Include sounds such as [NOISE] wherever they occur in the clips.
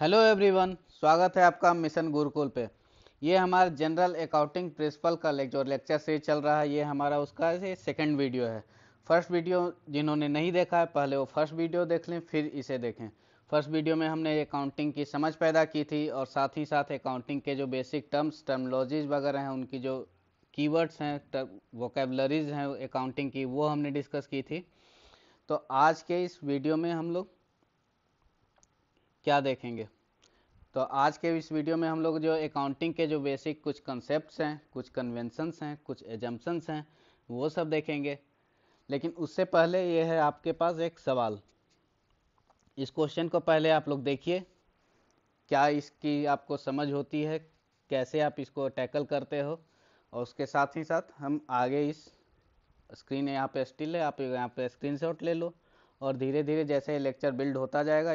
Hello everyone, स्वागत है आपका मिशन गुरुकुल पे। ये हमारा जनरल अकाउंटिंग प्रिंसिपल का जो लेक्चर से चल रहा है, ये हमारा उसका सेकंड वीडियो है। फ़र्स्ट वीडियो जिन्होंने नहीं देखा है, पहले वो फ़र्स्ट वीडियो देख लें, फिर इसे देखें। फ़र्स्ट वीडियो में हमने अकाउंटिंग की समझ पैदा की थी, और साथ ही साथ अकाउंटिंग के जो बेसिक टर्म्स टर्मोलॉजीज वगैरह हैं, उनकी जो कीवर्ड्स हैं वोकेबलरीज हैं अकाउंटिंग की, वो हमने डिस्कस की थी। तो आज के इस वीडियो में हम लोग क्या देखेंगे? तो आज के इस वीडियो में हम लोग जो अकाउंटिंग के जो बेसिक कुछ कंसेप्ट हैं, कुछ कन्वेंसन्स हैं, कुछ एजम्पन्स हैं, वो सब देखेंगे। लेकिन उससे पहले ये है आपके पास एक सवाल। इस क्वेश्चन को पहले आप लोग देखिए। क्या इसकी आपको समझ होती है? कैसे आप इसको टैकल करते हो? और उसके साथ ही साथ हम आगे इस स्क्रीन यहाँ पे स्टिल है, आप यहाँ पे स्क्रीनशॉट ले लो। और धीरे धीरे जैसे लेक्चर बिल्ड होता जाएगा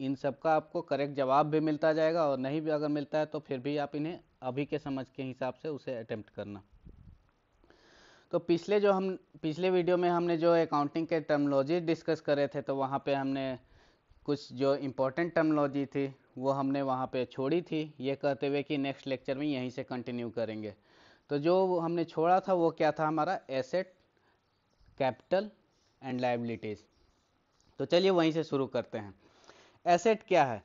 इन सब का आपको करेक्ट जवाब भी मिलता जाएगा और नहीं भी अगर मिलता है तो फिर भी आप इन्हें अभी के समझ के हिसाब से उसे अटैम्प्ट करना। तो पिछले जो हम, पिछले वीडियो में हमने जो अकाउंटिंग के टर्मोलॉजी डिस्कस करे थे तो वहाँ पे हमने कुछ जो इम्पोर्टेंट टर्मोलॉजी थी, वो हमने वहाँ पे छोड़ी थी। ये कहते हुए कि नेक्स्ट लेक्चर में यहीं से कंटिन्यू करेंगे। तो जो हमने छोड़ा था, वो क्या था हमारा? एसेट कैपिटल एंड लाइबिलिटीज़ तो चलिए वहीं से शुरू करते हैं। एसेट क्या है?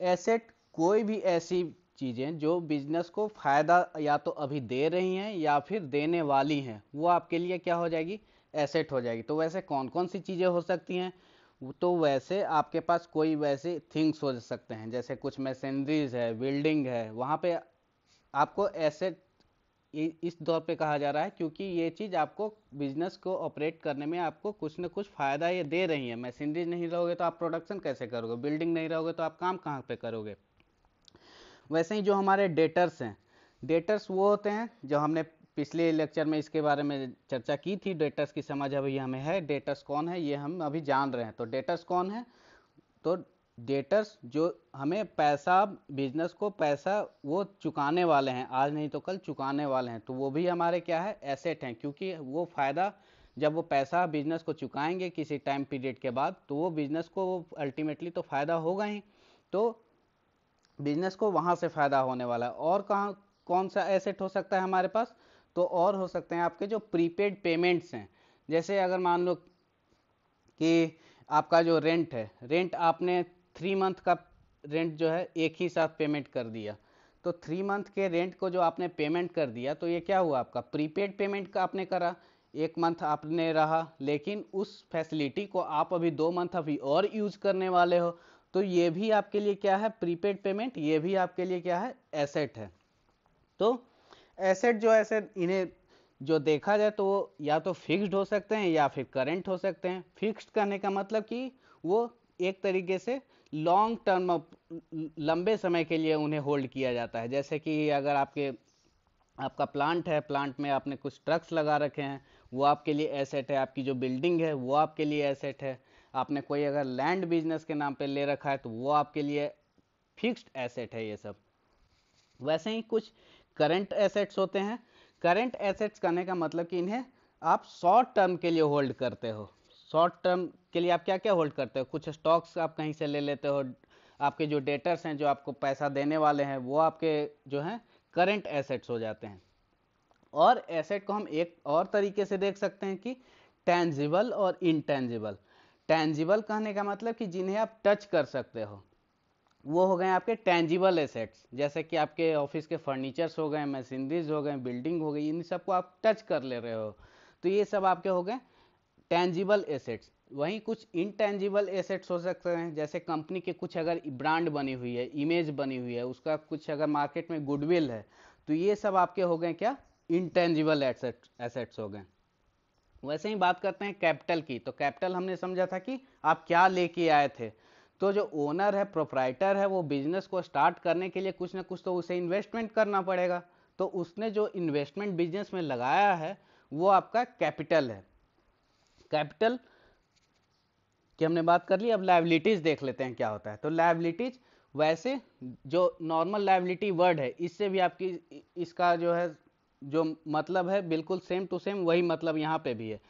एसेट कोई भी ऐसी चीज़ें जो बिज़नेस को फ़ायदा या तो अभी दे रही हैं या फिर देने वाली हैं, वो आपके लिए क्या हो जाएगी? एसेट हो जाएगी। तो वैसे कौन कौन सी चीज़ें हो सकती हैं? तो वैसे आपके पास कोई वैसे थिंग्स हो सकते हैं, जैसे कुछ मशीनरीज है, बिल्डिंग है, वहाँ पे आपको एसेट इस दौर पे कहा जा रहा है, क्योंकि ये चीज़ आपको बिज़नेस को ऑपरेट करने में आपको कुछ ना कुछ फ़ायदा ये दे रही है। मशीनरी नहीं रहोगे तो आप प्रोडक्शन कैसे करोगे? बिल्डिंग नहीं रहोगे तो आप काम कहाँ पे करोगे? वैसे ही जो हमारे डेटर्स हैं डेटर्स वो होते हैं जो हमने पिछले लेक्चर में इसके बारे में चर्चा की थी। डेटर्स की समझ अभी हमें है। डेटर्स कौन है ये हम अभी जान रहे हैं। तो डेटर्स कौन है? तो डेटर्स जो हमें पैसा, बिज़नेस को पैसा, वो चुकाने वाले हैं। आज नहीं तो कल चुकाने वाले हैं। तो वो भी हमारे क्या है? एसेट हैं। क्योंकि वो फ़ायदा, जब वो पैसा बिज़नेस को चुकाएँगे किसी टाइम पीरियड के बाद तो वो बिज़नेस को अल्टीमेटली तो फ़ायदा होगा ही। तो बिज़नेस को वहाँ से फ़ायदा होने वाला है। और कहाँ, कौन सा एसेट हो सकता है हमारे पास? तो और हो सकते हैं आपके जो प्रीपेड पेमेंट्स हैं। जैसे अगर मान लो कि आपका जो रेंट है रेंट आपने थ्री मंथ का रेंट जो है, एक ही साथ पेमेंट कर दिया। तो थ्री मंथ के रेंट को जो आपने पेमेंट कर दिया तो ये क्या हुआ आपका? प्रीपेड पेमेंट का आपने करा, एक मंथ आपने रहा, लेकिन उस फैसिलिटी को आप अभी दो मंथ अभी और यूज़ करने वाले हो। तो ये भी आपके लिए क्या है? प्रीपेड पेमेंट ये भी आपके लिए क्या है? एसेट है। तो एसेट जो ऐसे इन्हें जो देखा जाए तो वो या तो फिक्स्ड हो सकते हैं या फिर करंट हो सकते हैं। फिक्स्ड करने का मतलब कि वो एक तरीके से लॉन्ग टर्म लंबे समय के लिए उन्हें होल्ड किया जाता है। जैसे कि अगर आपके, आपका प्लांट है प्लांट में आपने कुछ ट्रक्स लगा रखे हैं, वो आपके लिए एसेट है। आपकी जो बिल्डिंग है, वो आपके लिए एसेट है। आपने कोई अगर लैंड बिज़नेस के नाम पे ले रखा है तो वो आपके लिए फिक्स्ड एसेट है ये सब। वैसे ही कुछ करंट एसेट्स होते हैं। करंट एसेट्स करने का मतलब कि इन्हें आप शॉर्ट टर्म के लिए होल्ड करते हो। शॉर्ट टर्म के लिए आप क्या क्या होल्ड करते हो? कुछ स्टॉक्स आप कहीं से ले लेते हो? आपके जो डेटर्स हैं, जो आपको पैसा देने वाले हैं, वो आपके जो हैं, करंट एसेट्स हो जाते हैं। और एसेट को हम एक और तरीके से देख सकते हैं कि टेंजिबल और इनटेंजिबल। टेंजिबल कहने का मतलब कि जिन्हें आप टच कर सकते हो। वो हो गए आपके टेंजिबल एसेट्स, जैसे कि आपके ऑफ़िस के फर्नीचर्स हो गए, मशीनरीज हो गए, बिल्डिंग हो गई, इन सबको आप टच कर ले रहे हो। तो ये सब आपके हो गए टेंजिबल एसेट्स। वहीं कुछ इनटेंजिबल एसेट्स हो सकते हैं, जैसे कंपनी के कुछ अगर ब्रांड बनी हुई है इमेज बनी हुई है, उसका कुछ अगर मार्केट में गुडविल है तो ये सब आपके हो गए क्या? इनटेंजिबल एसेट एसेट्स हो गए। वैसे ही बात करते हैं कैपिटल की तो कैपिटल हमने समझा था कि आप क्या लेके आए थे। तो जो ओनर है प्रोप्राइटर है, वो बिज़नेस को स्टार्ट करने के लिए कुछ ना कुछ तो उसे इन्वेस्टमेंट करना पड़ेगा। तो उसने जो इन्वेस्टमेंट बिज़नेस में लगाया है, वो आपका कैपिटल है। कैपिटल की हमने बात कर ली, अब लाइबिलिटीज देख लेते हैं क्या होता है। तो लाइबिलिटीज वैसे जो नॉर्मल लाइबिलिटी वर्ड है, इससे भी आपकी इसका जो है, जो मतलब है बिल्कुल सेम टू सेम वही मतलब यहाँ पे भी है।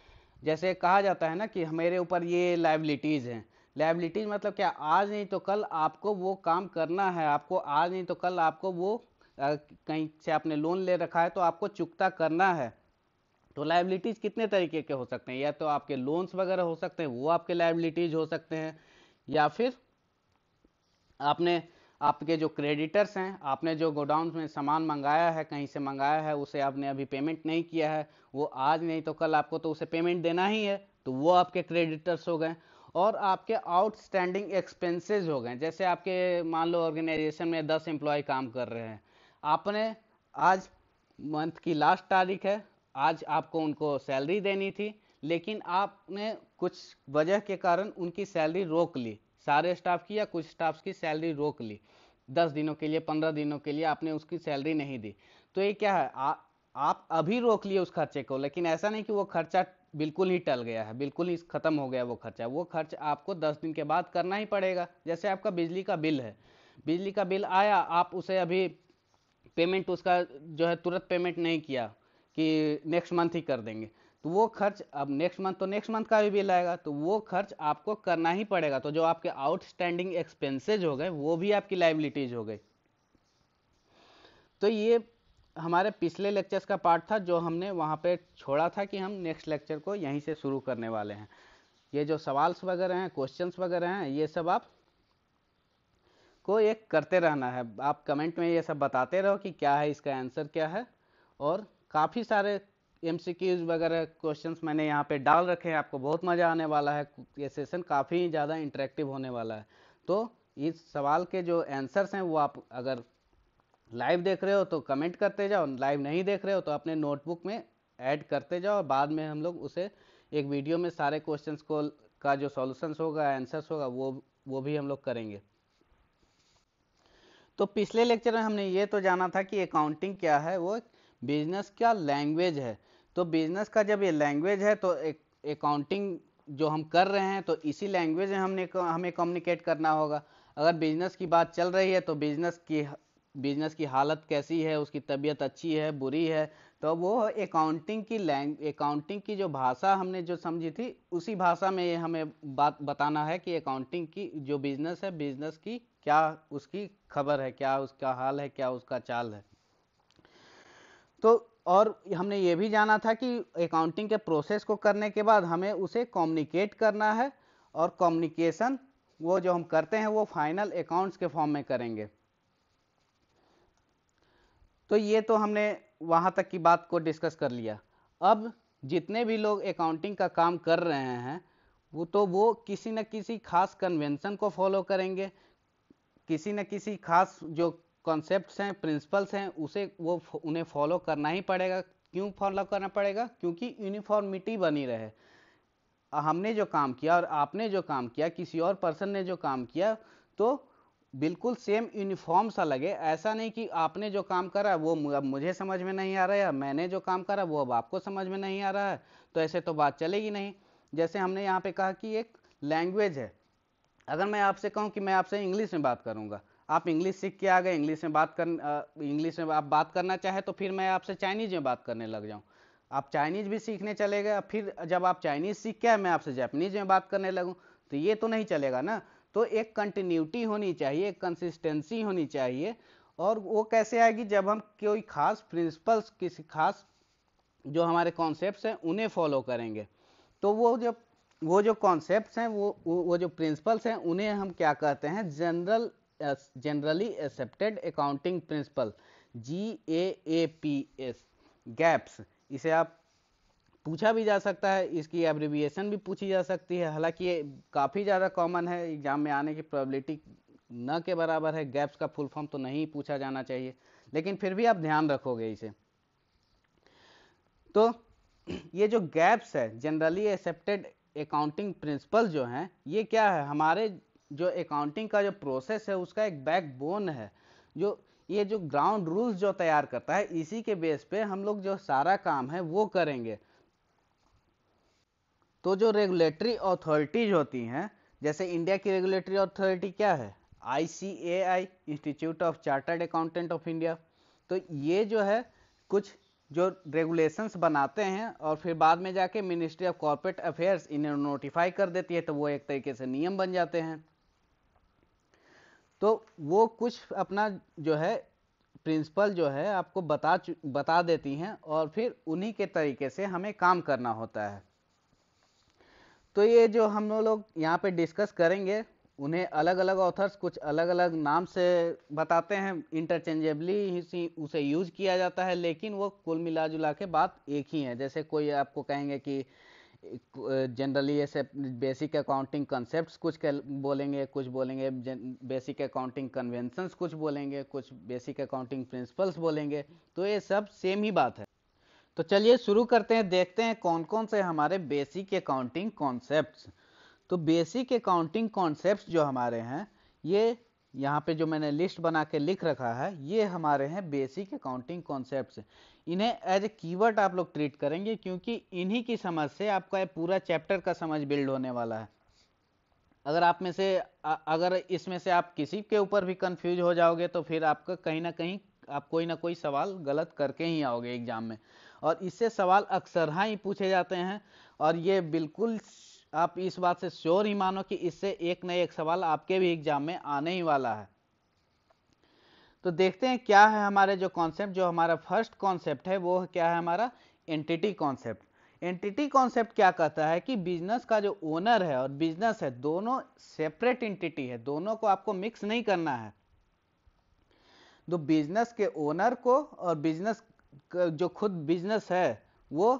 जैसे कहा जाता है ना कि मेरे ऊपर ये लाइबिलिटीज़ हैं। लाइबिलिटीज मतलब क्या? आज नहीं तो कल आपको वो काम करना है, आपको आज नहीं तो कल आपको वो कहीं से आपने लोन ले रखा है तो आपको चुकता करना है। तो लाइबिलिटीज कितने तरीके के हो सकते हैं? या तो आपके लोन्स वगैरह हो सकते हैं, वो आपके लाइबिलिटीज हो सकते हैं, या फिर आपने, आपके जो क्रेडिटर्स हैं, आपने जो गोडाउन में सामान मंगाया है, कहीं से मंगाया है, उसे आपने अभी पेमेंट नहीं किया है, वो आज नहीं तो कल आपको तो उसे पेमेंट देना ही है तो वो आपके क्रेडिटर्स हो गए। और आपके आउटस्टैंडिंग एक्सपेंसेस हो गए। जैसे आपके मान लो ऑर्गेनाइजेशन में दस एम्प्लॉय काम कर रहे हैं, आपने आज मंथ की लास्ट तारीख है आज आपको उनको सैलरी देनी थी लेकिन आपने कुछ वजह के कारण उनकी सैलरी रोक ली। सारे स्टाफ की या कुछ स्टाफ की सैलरी रोक ली। दस दिनों के लिए पंद्रह दिनों के लिए आपने उसकी सैलरी नहीं दी। तो ये क्या है? आ, आप अभी रोक लिए उस खर्चे को लेकिन ऐसा नहीं कि वो खर्चा बिल्कुल ही टल गया है बिल्कुल ही खत्म हो गया वो खर्चा। वो खर्च आपको दस दिन के बाद करना ही पड़ेगा जैसे आपका बिजली का बिल है। बिजली का बिल आया आप उसे अभी पेमेंट उसका जो है तुरंत पेमेंट नहीं किया। कि नेक्स्ट मंथ ही कर देंगे। तो वो खर्च, अब नेक्स्ट मंथ तो नेक्स्ट मंथ का भी बिल आएगा तो वो खर्च आपको करना ही पड़ेगा। तो जो आपके आउटस्टैंडिंग एक्सपेंसेज हो गए, वो भी आपकी लाइबिलिटीज हो गई। तो ये हमारे पिछले लेक्चर्स का पार्ट था, जो हमने वहाँ पे छोड़ा था कि हम नेक्स्ट लेक्चर को यहीं से शुरू करने वाले हैं। ये जो सवाल्स वगैरह हैं क्वेश्चंस वगैरह हैं, ये सब आप को एक करते रहना है। आप कमेंट में ये सब बताते रहो कि क्या है, इसका आंसर क्या है, और काफ़ी सारे एम वगैरह क्वेश्चंस मैंने यहाँ पे डाल रखे हैं। आपको बहुत मज़ा आने वाला है। ये सेशन काफ़ी ज़्यादा इंटरेक्टिव होने वाला है। तो इस सवाल के जो आंसर्स हैं, वो आप अगर लाइव देख रहे हो तो कमेंट करते जाओ। लाइव नहीं देख रहे हो तो अपने नोटबुक में ऐड करते जाओ और बाद में हम लोग उसे एक वीडियो में सारे क्वेश्चंस को, का जो सॉल्यूशंस होगा आंसर्स होगा, वो वो भी हम लोग करेंगे। तो पिछले लेक्चर में हमने ये तो जाना था कि अकाउंटिंग क्या है। वो बिज़नेस का लैंग्वेज है? तो बिज़नेस का जब ये लैंग्वेज है तो एक अकाउंटिंग जो हम कर रहे हैं तो इसी लैंग्वेज में हमने हमें कम्युनिकेट करना होगा। अगर बिज़नेस की बात चल रही है तो बिज़नेस की बिज़नेस की हालत कैसी है, उसकी तबीयत अच्छी है, बुरी है तो वो अकाउंटिंग की लैंग अकाउंटिंग की जो भाषा हमने जो समझी थी, उसी भाषा में ये हमें बात, बताना है कि अकाउंटिंग की जो बिज़नेस है बिज़नेस की क्या उसकी खबर है, क्या उसका हाल है, क्या उसका चाल है। तो और हमने ये भी जाना था कि अकाउंटिंग के प्रोसेस को करने के बाद हमें उसे कम्युनिकेट करना है और कम्युनिकेशन वो जो हम करते हैं वो फाइनल अकाउंट्स के फॉर्म में करेंगे। तो ये तो हमने वहाँ तक की बात को डिस्कस कर लिया। अब जितने भी लोग अकाउंटिंग का काम कर रहे हैं, वो तो वो किसी न किसी खास कन्वेंशन को फॉलो करेंगे, किसी न किसी खास जो कॉन्सेप्ट हैं प्रिंसिपल्स हैं, उसे वो उन्हें फॉलो करना ही पड़ेगा। क्यों फॉलो करना पड़ेगा? क्योंकि यूनिफॉर्मिटी बनी रहे। हमने जो काम किया और आपने जो काम किया, किसी और पर्सन ने जो काम किया तो बिल्कुल सेम यूनिफॉर्म सा लगे। ऐसा नहीं कि आपने जो काम करा, वो अब मुझे समझ में नहीं आ रहा है मैंने जो काम करा, वो अब आपको समझ में नहीं आ रहा है। तो ऐसे तो बात चलेगी नहीं। जैसे हमने यहाँ पे कहा कि एक लैंग्वेज है। अगर मैं आपसे कहूँ कि मैं आपसे इंग्लिश में बात करूँगा आप इंग्लिश सीख के आ गए इंग्लिश में बात कर इंग्लिश में आप बात करना चाहे तो फिर मैं आपसे चाइनीज़ में बात करने लग जाऊँ। आप चाइनीज़ भी सीखने चले गए, फिर जब आप चाइनीज़ सीख के आए, मैं आपसे जैपनीज में बात करने लगूँ तो ये तो नहीं चलेगा ना? तो एक कंटिन्यूटी होनी चाहिए, एक कंसिस्टेंसी होनी चाहिए, और वो कैसे आएगी? जब हम कोई खास प्रिंसिपल्स किसी खास जो हमारे कॉन्सेप्ट हैं, उन्हें फॉलो करेंगे तो वो जब, वो जो कॉन्सेप्ट हैं, वो वो जो प्रिंसिपल्स हैं, उन्हें हम क्या कहते हैं? General generally accepted accounting principle G A A P S GAAPs इसे आप पूछा भी जा सकता है, इसकी एब्रीविएशन भी पूछी जा सकती है। हालाँकि ये काफ़ी ज़्यादा कॉमन है एग्ज़ाम में आने की प्रोबेबिलिटी न के बराबर है। गैप्स का फुल फॉर्म तो नहीं पूछा जाना चाहिए, लेकिन फिर भी आप ध्यान रखोगे इसे। तो ये जो गैप्स है जनरली एक्सेप्टेड अकाउंटिंग प्रिंसिपल जो हैं, ये क्या है? हमारे जो अकाउंटिंग का जो प्रोसेस है, उसका एक बैकबोन है। जो, ये जो ग्राउंड रूल्स जो तैयार करता है, इसी के बेस पे हम लोग जो सारा काम है, वो करेंगे। तो जो रेगुलेटरी अथॉरिटीज होती हैं, जैसे इंडिया की रेगुलेटरी अथॉरिटी क्या है? I C A I institute of chartered accountant of India तो ये जो है, कुछ जो रेगुलेशंस बनाते हैं, और फिर बाद में जाके मिनिस्ट्री ऑफ़ कॉर्पोरेट अफेयर्स इन्हें नोटिफाई कर देती है तो वो एक तरीके से नियम बन जाते हैं। तो वो कुछ अपना जो है, प्रिंसिपल जो है, आपको बता बता देती हैं और फिर उन्हीं के तरीके से हमें काम करना होता है। तो ये जो हम लोग यहाँ पे डिस्कस करेंगे, उन्हें अलग अलग ऑथर्स कुछ अलग अलग नाम से बताते हैं इंटरचेंजेबली उसे यूज़ किया जाता है, लेकिन वो कुल मिला जुला के बात एक ही है। जैसे कोई आपको कहेंगे कि जनरली ऐसे बेसिक अकाउंटिंग कंसेप्ट कुछ बोलेंगे कुछ बोलेंगे बेसिक अकाउंटिंग कन्वेंशंस कुछ बोलेंगे, कुछ बेसिक अकाउंटिंग प्रिंसिपल्स बोलेंगे तो ये सब सेम ही बात है। तो चलिए शुरू करते हैं, देखते हैं कौन कौन से हमारे बेसिक अकाउंटिंग कॉन्सेप्ट्स तो बेसिक अकाउंटिंग कॉन्सेप्ट्स जो हमारे हैं, ये यहाँ पे जो मैंने लिस्ट बना के लिख रखा है, ये हमारे हैं बेसिक अकाउंटिंग कॉन्सेप्ट्स इन्हें एज ए कीवर्ड आप लोग ट्रीट करेंगे क्योंकि इन्हीं की समझ से आपका पूरा चैप्टर का समझ बिल्ड होने वाला है। अगर आप में से अगर इसमें से आप किसी के ऊपर भी कंफ्यूज हो जाओगे तो फिर आपका कहीं ना कहीं आप कोई ना कोई सवाल गलत करके ही आओगे एग्ज़ाम में। और इससे सवाल अक्सर हाँ ही पूछे जाते हैं और ये बिल्कुल आप इस बात से श्योर ही मानो कि इससे एक न एक सवाल आपके भी एग्ज़ाम में आने ही वाला है। तो देखते हैं क्या है हमारे जो कॉन्सेप्ट जो हमारा फ़र्स्ट कॉन्सेप्ट है, वो क्या है हमारा एंटिटी कॉन्सेप्ट एंटिटी कॉन्सेप्ट क्या कहता है कि बिज़नेस का जो ओनर है और बिज़नेस है, दोनों सेपरेट एंटिटी है, दोनों को आपको मिक्स नहीं करना है। तो बिज़नेस के ओनर को और बिज़नेस जो खुद बिज़नेस है, वो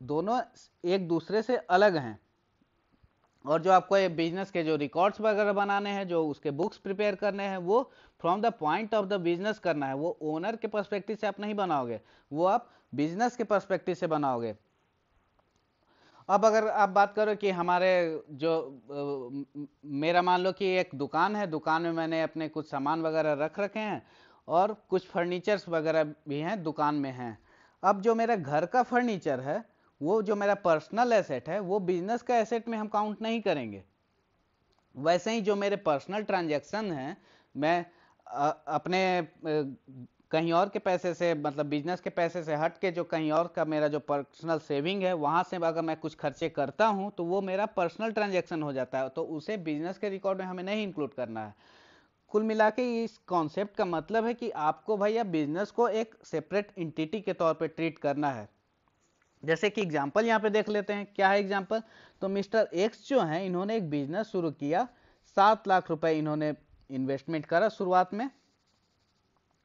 दोनों एक दूसरे से अलग हैं। और जो आपको ये बिज़नेस के जो रिकॉर्ड्स वगैरह बनाने हैं, जो उसके बुक्स प्रिपेयर करने हैं, वो from the point of the business करना है। वो ओनर के पर्सपेक्टिव से आप नहीं बनाओगे, वो आप बिज़नेस के पर्सपेक्टिव से बनाओगे। अब अगर आप बात करो कि हमारे जो मेरा मान लो कि एक दुकान है, दुकान में मैंने अपने कुछ सामान वगैरह रख रखे हैं, और कुछ फर्नीचर्स वगैरह भी हैं, दुकान में हैं। अब जो मेरा घर का फर्नीचर है वो जो मेरा पर्सनल एसेट है, वो बिज़नेस का एसेट में हम काउंट नहीं करेंगे। वैसे ही जो मेरे पर्सनल ट्रांजैक्शन हैं, मैं अपने कहीं और के पैसे से मतलब बिज़नेस के पैसे से हट के जो कहीं और का मेरा जो पर्सनल सेविंग है, वहाँ से अगर मैं कुछ खर्चे करता हूँ तो वो मेरा पर्सनल ट्रांजैक्शन हो जाता है। तो उसे बिज़नेस के रिकॉर्ड में हमें नहीं इंक्लूड करना है। कुल मिला के इस कॉन्सेप्ट का मतलब है कि आपको भैया बिज़नेस को एक सेपरेट इंटिटी के तौर पर ट्रीट करना है। जैसे कि एग्ज़ाम्पल यहाँ पे देख लेते हैं। क्या है एग्ज़ाम्पल तो मिस्टर एक्स जो है, इन्होंने एक बिज़नेस शुरू किया। सात लाख रुपए इन्होंने इन्वेस्टमेंट करा शुरुआत में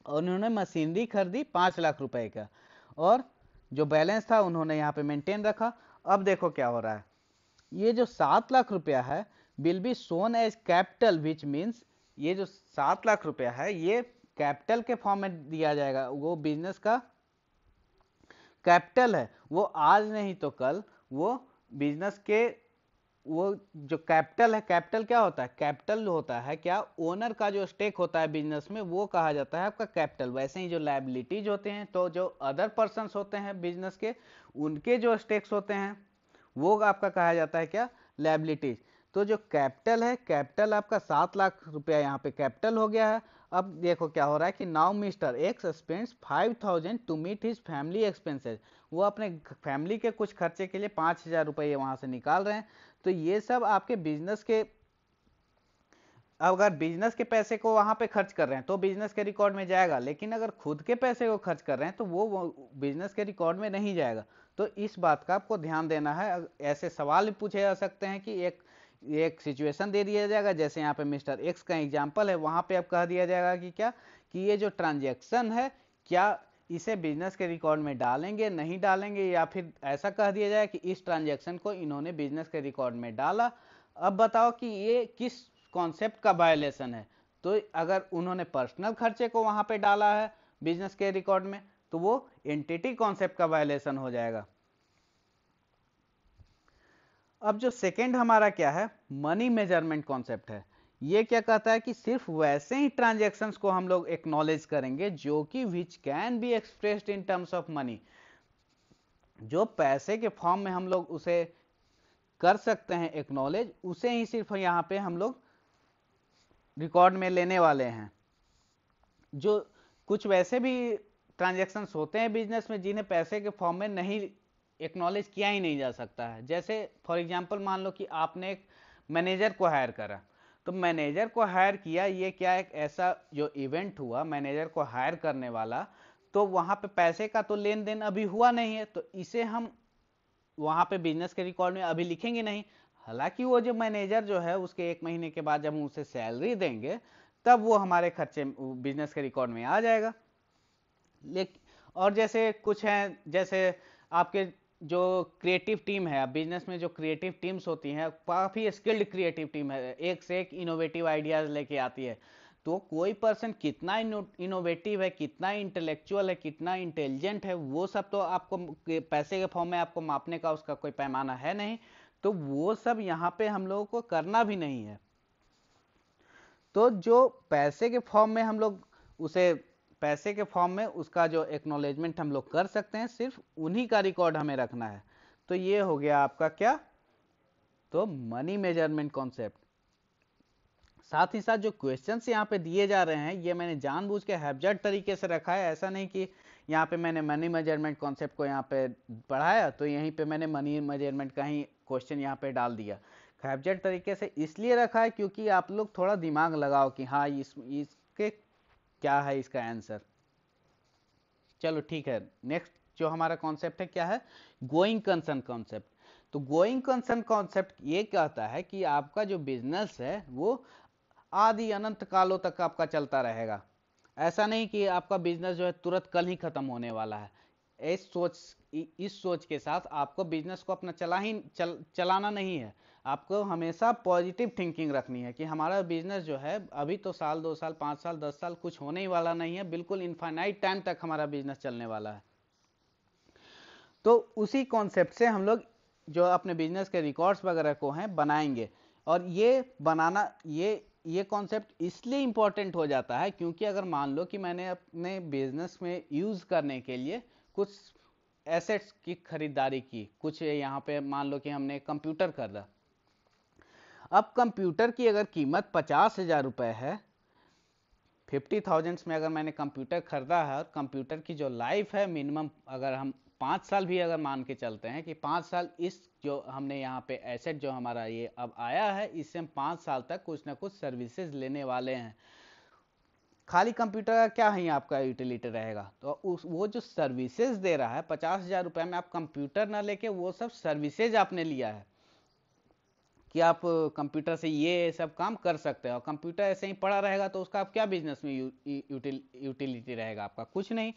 और उन्होंने मशीनरी खरीदी पाँच लाख रुपए का। और जो बैलेंस था, उन्होंने यहाँ पे मेंटेन रखा। अब देखो क्या हो रहा है। ये जो सात लाख रुपया है will be shown as capital which means ये जो सात लाख रुपया है, ये कैपिटल के फॉर्म में दिया जाएगा। वो बिज़नेस का कैपिटल है, वो आज नहीं तो कल, वो बिज़नेस के, वो जो कैपिटल है, कैपिटल क्या होता है? कैपिटल होता है क्या? ओनर का जो स्टेक होता है बिज़नेस में, वो कहा जाता है आपका कैपिटल। वैसे ही जो लाइबिलिटीज होते हैं तो जो अदर पर्सन होते हैं बिज़नेस के, उनके जो स्टेक्स होते हैं, वो आपका कहा जाता है क्या? लाइबिलिटीज तो जो कैपिटल है, कैपिटल आपका सात लाख रुपया यहाँ पे कैपिटल हो गया है अब देखो क्या हो रहा है कि now mister X spends five thousand to meet his family expenses वो अपने फैमिली के कुछ खर्चे के लिए पाँच हज़ार रुपये वहाँ से निकाल रहे हैं। तो ये सब आपके बिज़नेस के, अगर बिज़नेस के पैसे को वहाँ पे खर्च कर रहे हैं तो बिज़नेस के रिकॉर्ड में जाएगा। लेकिन अगर खुद के पैसे को खर्च कर रहे हैं तो वो बिज़नेस के रिकॉर्ड में नहीं जाएगा। तो इस बात का आपको ध्यान देना है। ऐसे सवाल भी पूछे जा सकते हैं कि एक एक सिचुएशन दे दिया जाएगा। जैसे यहाँ पे मिस्टर एक्स का एग्ज़ाम्पल है, वहाँ पे अब कह दिया जाएगा कि क्या? कि ये जो ट्रांजेक्शन है, क्या इसे बिज़नेस के रिकॉर्ड में डालेंगे, नहीं डालेंगे? या फिर ऐसा कह दिया जाए कि इस ट्रांजेक्शन को इन्होंने बिज़नेस के रिकॉर्ड में डाला। अब बताओ कि ये किस कॉन्सेप्ट का वायलेशन है? तो अगर उन्होंने पर्सनल खर्चे को वहाँ पे डाला है बिज़नेस के रिकॉर्ड में तो वो एंटिटी कॉन्सेप्ट का वायलेशन हो जाएगा। अब जो सेकेंड हमारा क्या है? मनी मेज़रमेंट कॉन्सेप्ट है। ये क्या कहता है कि सिर्फ़ वैसे ही ट्रांजेक्शन को हम लोग एक्नॉलेज करेंगे जो कि which can be expressed in terms of money जो पैसे के फॉर्म में हम लोग उसे कर सकते हैं एक्नॉलेज उसे ही सिर्फ़ यहाँ पे हम लोग रिकॉर्ड में लेने वाले हैं। जो कुछ वैसे भी ट्रांजेक्शन्स होते हैं बिज़नेस में जिन्हें पैसे के फॉर्म में नहीं एक्नॉलेज किया ही नहीं जा सकता है। जैसे फॉर एग्जांपल मान लो कि आपने एक मैनेजर को हायर करा। तो मैनेजर को हायर किया, ये क्या एक ऐसा जो इवेंट हुआ मैनेजर को हायर करने वाला तो वहाँ पे पैसे का तो लेन देन अभी हुआ नहीं है। तो इसे हम वहाँ पे बिज़नेस के रिकॉर्ड में अभी लिखेंगे नहीं। हालाँकि वो जो मैनेजर जो है, उसके एक महीने के बाद जब हम उसे सैलरी देंगे, तब वो हमारे खर्चे बिज़नेस के रिकॉर्ड में आ जाएगा। लेकिन और जैसे कुछ हैं, जैसे आपके जो क्रिएटिव टीम है बिज़नेस में जो क्रिएटिव टीम्स होती हैं, काफ़ी स्किल्ड क्रिएटिव टीम है। एक से एक इनोवेटिव आइडियाज़ लेके आती है। तो कोई पर्सन कितना इनोवेटिव है, कितना इंटेलेक्चुअल है, कितना इंटेलिजेंट है, वो सब तो आपको पैसे के फॉर्म में आपको मापने का उसका कोई पैमाना है नहीं। तो वो सब यहाँ पे हम लोगों को करना भी नहीं है। तो जो पैसे के फॉर्म में हम लोग उसे पैसे के फॉर्म में उसका जो एक्नोलेजमेंट हम लोग कर सकते हैं, सिर्फ़ उन्हीं का रिकॉर्ड हमें रखना है। तो ये हो गया आपका क्या? तो मनी मेज़रमेंट कॉन्सेप्ट साथ ही साथ जो क्वेश्चंस यहाँ पे दिए जा रहे हैं, ये मैंने जानबूझ के हैबजट तरीके से रखा है, ऐसा नहीं कि यहाँ पे मैंने मनी मेज़रमेंट कॉन्सेप्ट को यहाँ पे पढ़ाया तो यहीं पे मैंने मनी मेज़रमेंट का ही क्वेश्चन यहाँ पे डाल दिया। हैबजट तरीके से इसलिए रखा है क्योंकि आप लोग थोड़ा दिमाग लगाओ कि हाँ इस, इसके क्या है इसका आंसर चलो ठीक है नेक्स्ट जो हमारा कॉन्सेप्ट है क्या है? गोइंग कंसर्न कॉन्सेप्ट तो गोइंग कंसर्न कॉन्सेप्ट ये कहता है कि आपका जो बिज़नेस है वो आदि अनंत कालों तक आपका चलता रहेगा। ऐसा नहीं कि आपका बिज़नेस जो है तुरंत कल ही खत्म होने वाला है। इस सोच इस सोच के साथ आपको बिज़नेस को अपना चला ही चल, चलाना नहीं है। आपको हमेशा पॉजिटिव थिंकिंग रखनी है कि हमारा बिज़नेस जो है, अभी तो साल, दो साल, पाँच साल, दस साल कुछ होने ही वाला नहीं है, बिल्कुल इनफाइनाइट टाइम तक हमारा बिज़नेस चलने वाला है। तो उसी कॉन्सेप्ट से हम लोग जो अपने बिज़नेस के रिकॉर्ड्स वगैरह को हैं, बनाएँगे। और ये बनाना, ये ये कॉन्सेप्ट इसलिए इंपॉर्टेंट हो जाता है क्योंकि अगर मान लो कि मैंने अपने बिज़नेस में यूज़ करने के लिए कुछ एसेट्स की खरीदारी की, कुछ यहाँ पे मान लो कि हमने कंप्यूटर खरीदा अब कंप्यूटर की अगर कीमत पचास हज़ार रुपए है, फिफ्टी थाउजेंड्स में अगर मैंने कंप्यूटर खरीदा है और कंप्यूटर की जो लाइफ है मिनिमम अगर हम पाँच साल भी अगर मान के चलते हैं कि पाँच साल इस जो हमने यहाँ पे एसेट जो हमारा ये अब आया है, इससे हम पाँच साल तक कुछ ना कुछ सर्विसेज़ लेने वाले हैं। खाली कंप्यूटर का क्या है आपका यूटिलिटी रहेगा? तो उस, वो जो सर्विसेज़ दे रहा है, पचास हज़ार रुपये में आप कंप्यूटर ना लेके वो सब सर्विसेज़ आपने लिया है। कि आप कंप्यूटर से ये सब काम कर सकते हैं और कंप्यूटर ऐसे ही पड़ा रहेगा तो उसका आप क्या बिज़नेस में यूटिल, यूटिलिटी रहेगा आपका? कुछ नहीं।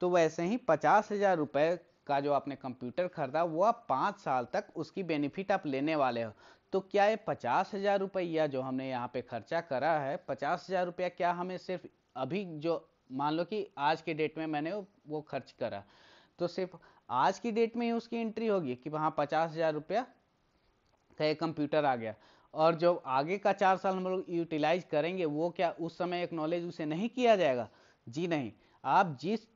तो वैसे ही पचास हज़ार रुपये का जो आपने कंप्यूटर खरीदा वो आप पाँच साल तक उसकी बेनिफिट आप लेने वाले हो। तो क्या ये पचास हज़ार रुपया जो हमने यहाँ पे खर्चा करा है पचास हज़ार रुपया क्या हमें सिर्फ़ अभी जो मान लो कि आज के डेट में मैंने वो खर्च करा तो सिर्फ़ आज की डेट में ही उसकी एंट्री होगी कि वहाँ पचास हज़ार रुपया का एक कंप्यूटर आ गया। और जो आगे का चार साल हम लोग यूटिलाइज करेंगे, वो क्या उस समय एक नॉलेज उसे नहीं किया जाएगा? जी नहीं। आप जिस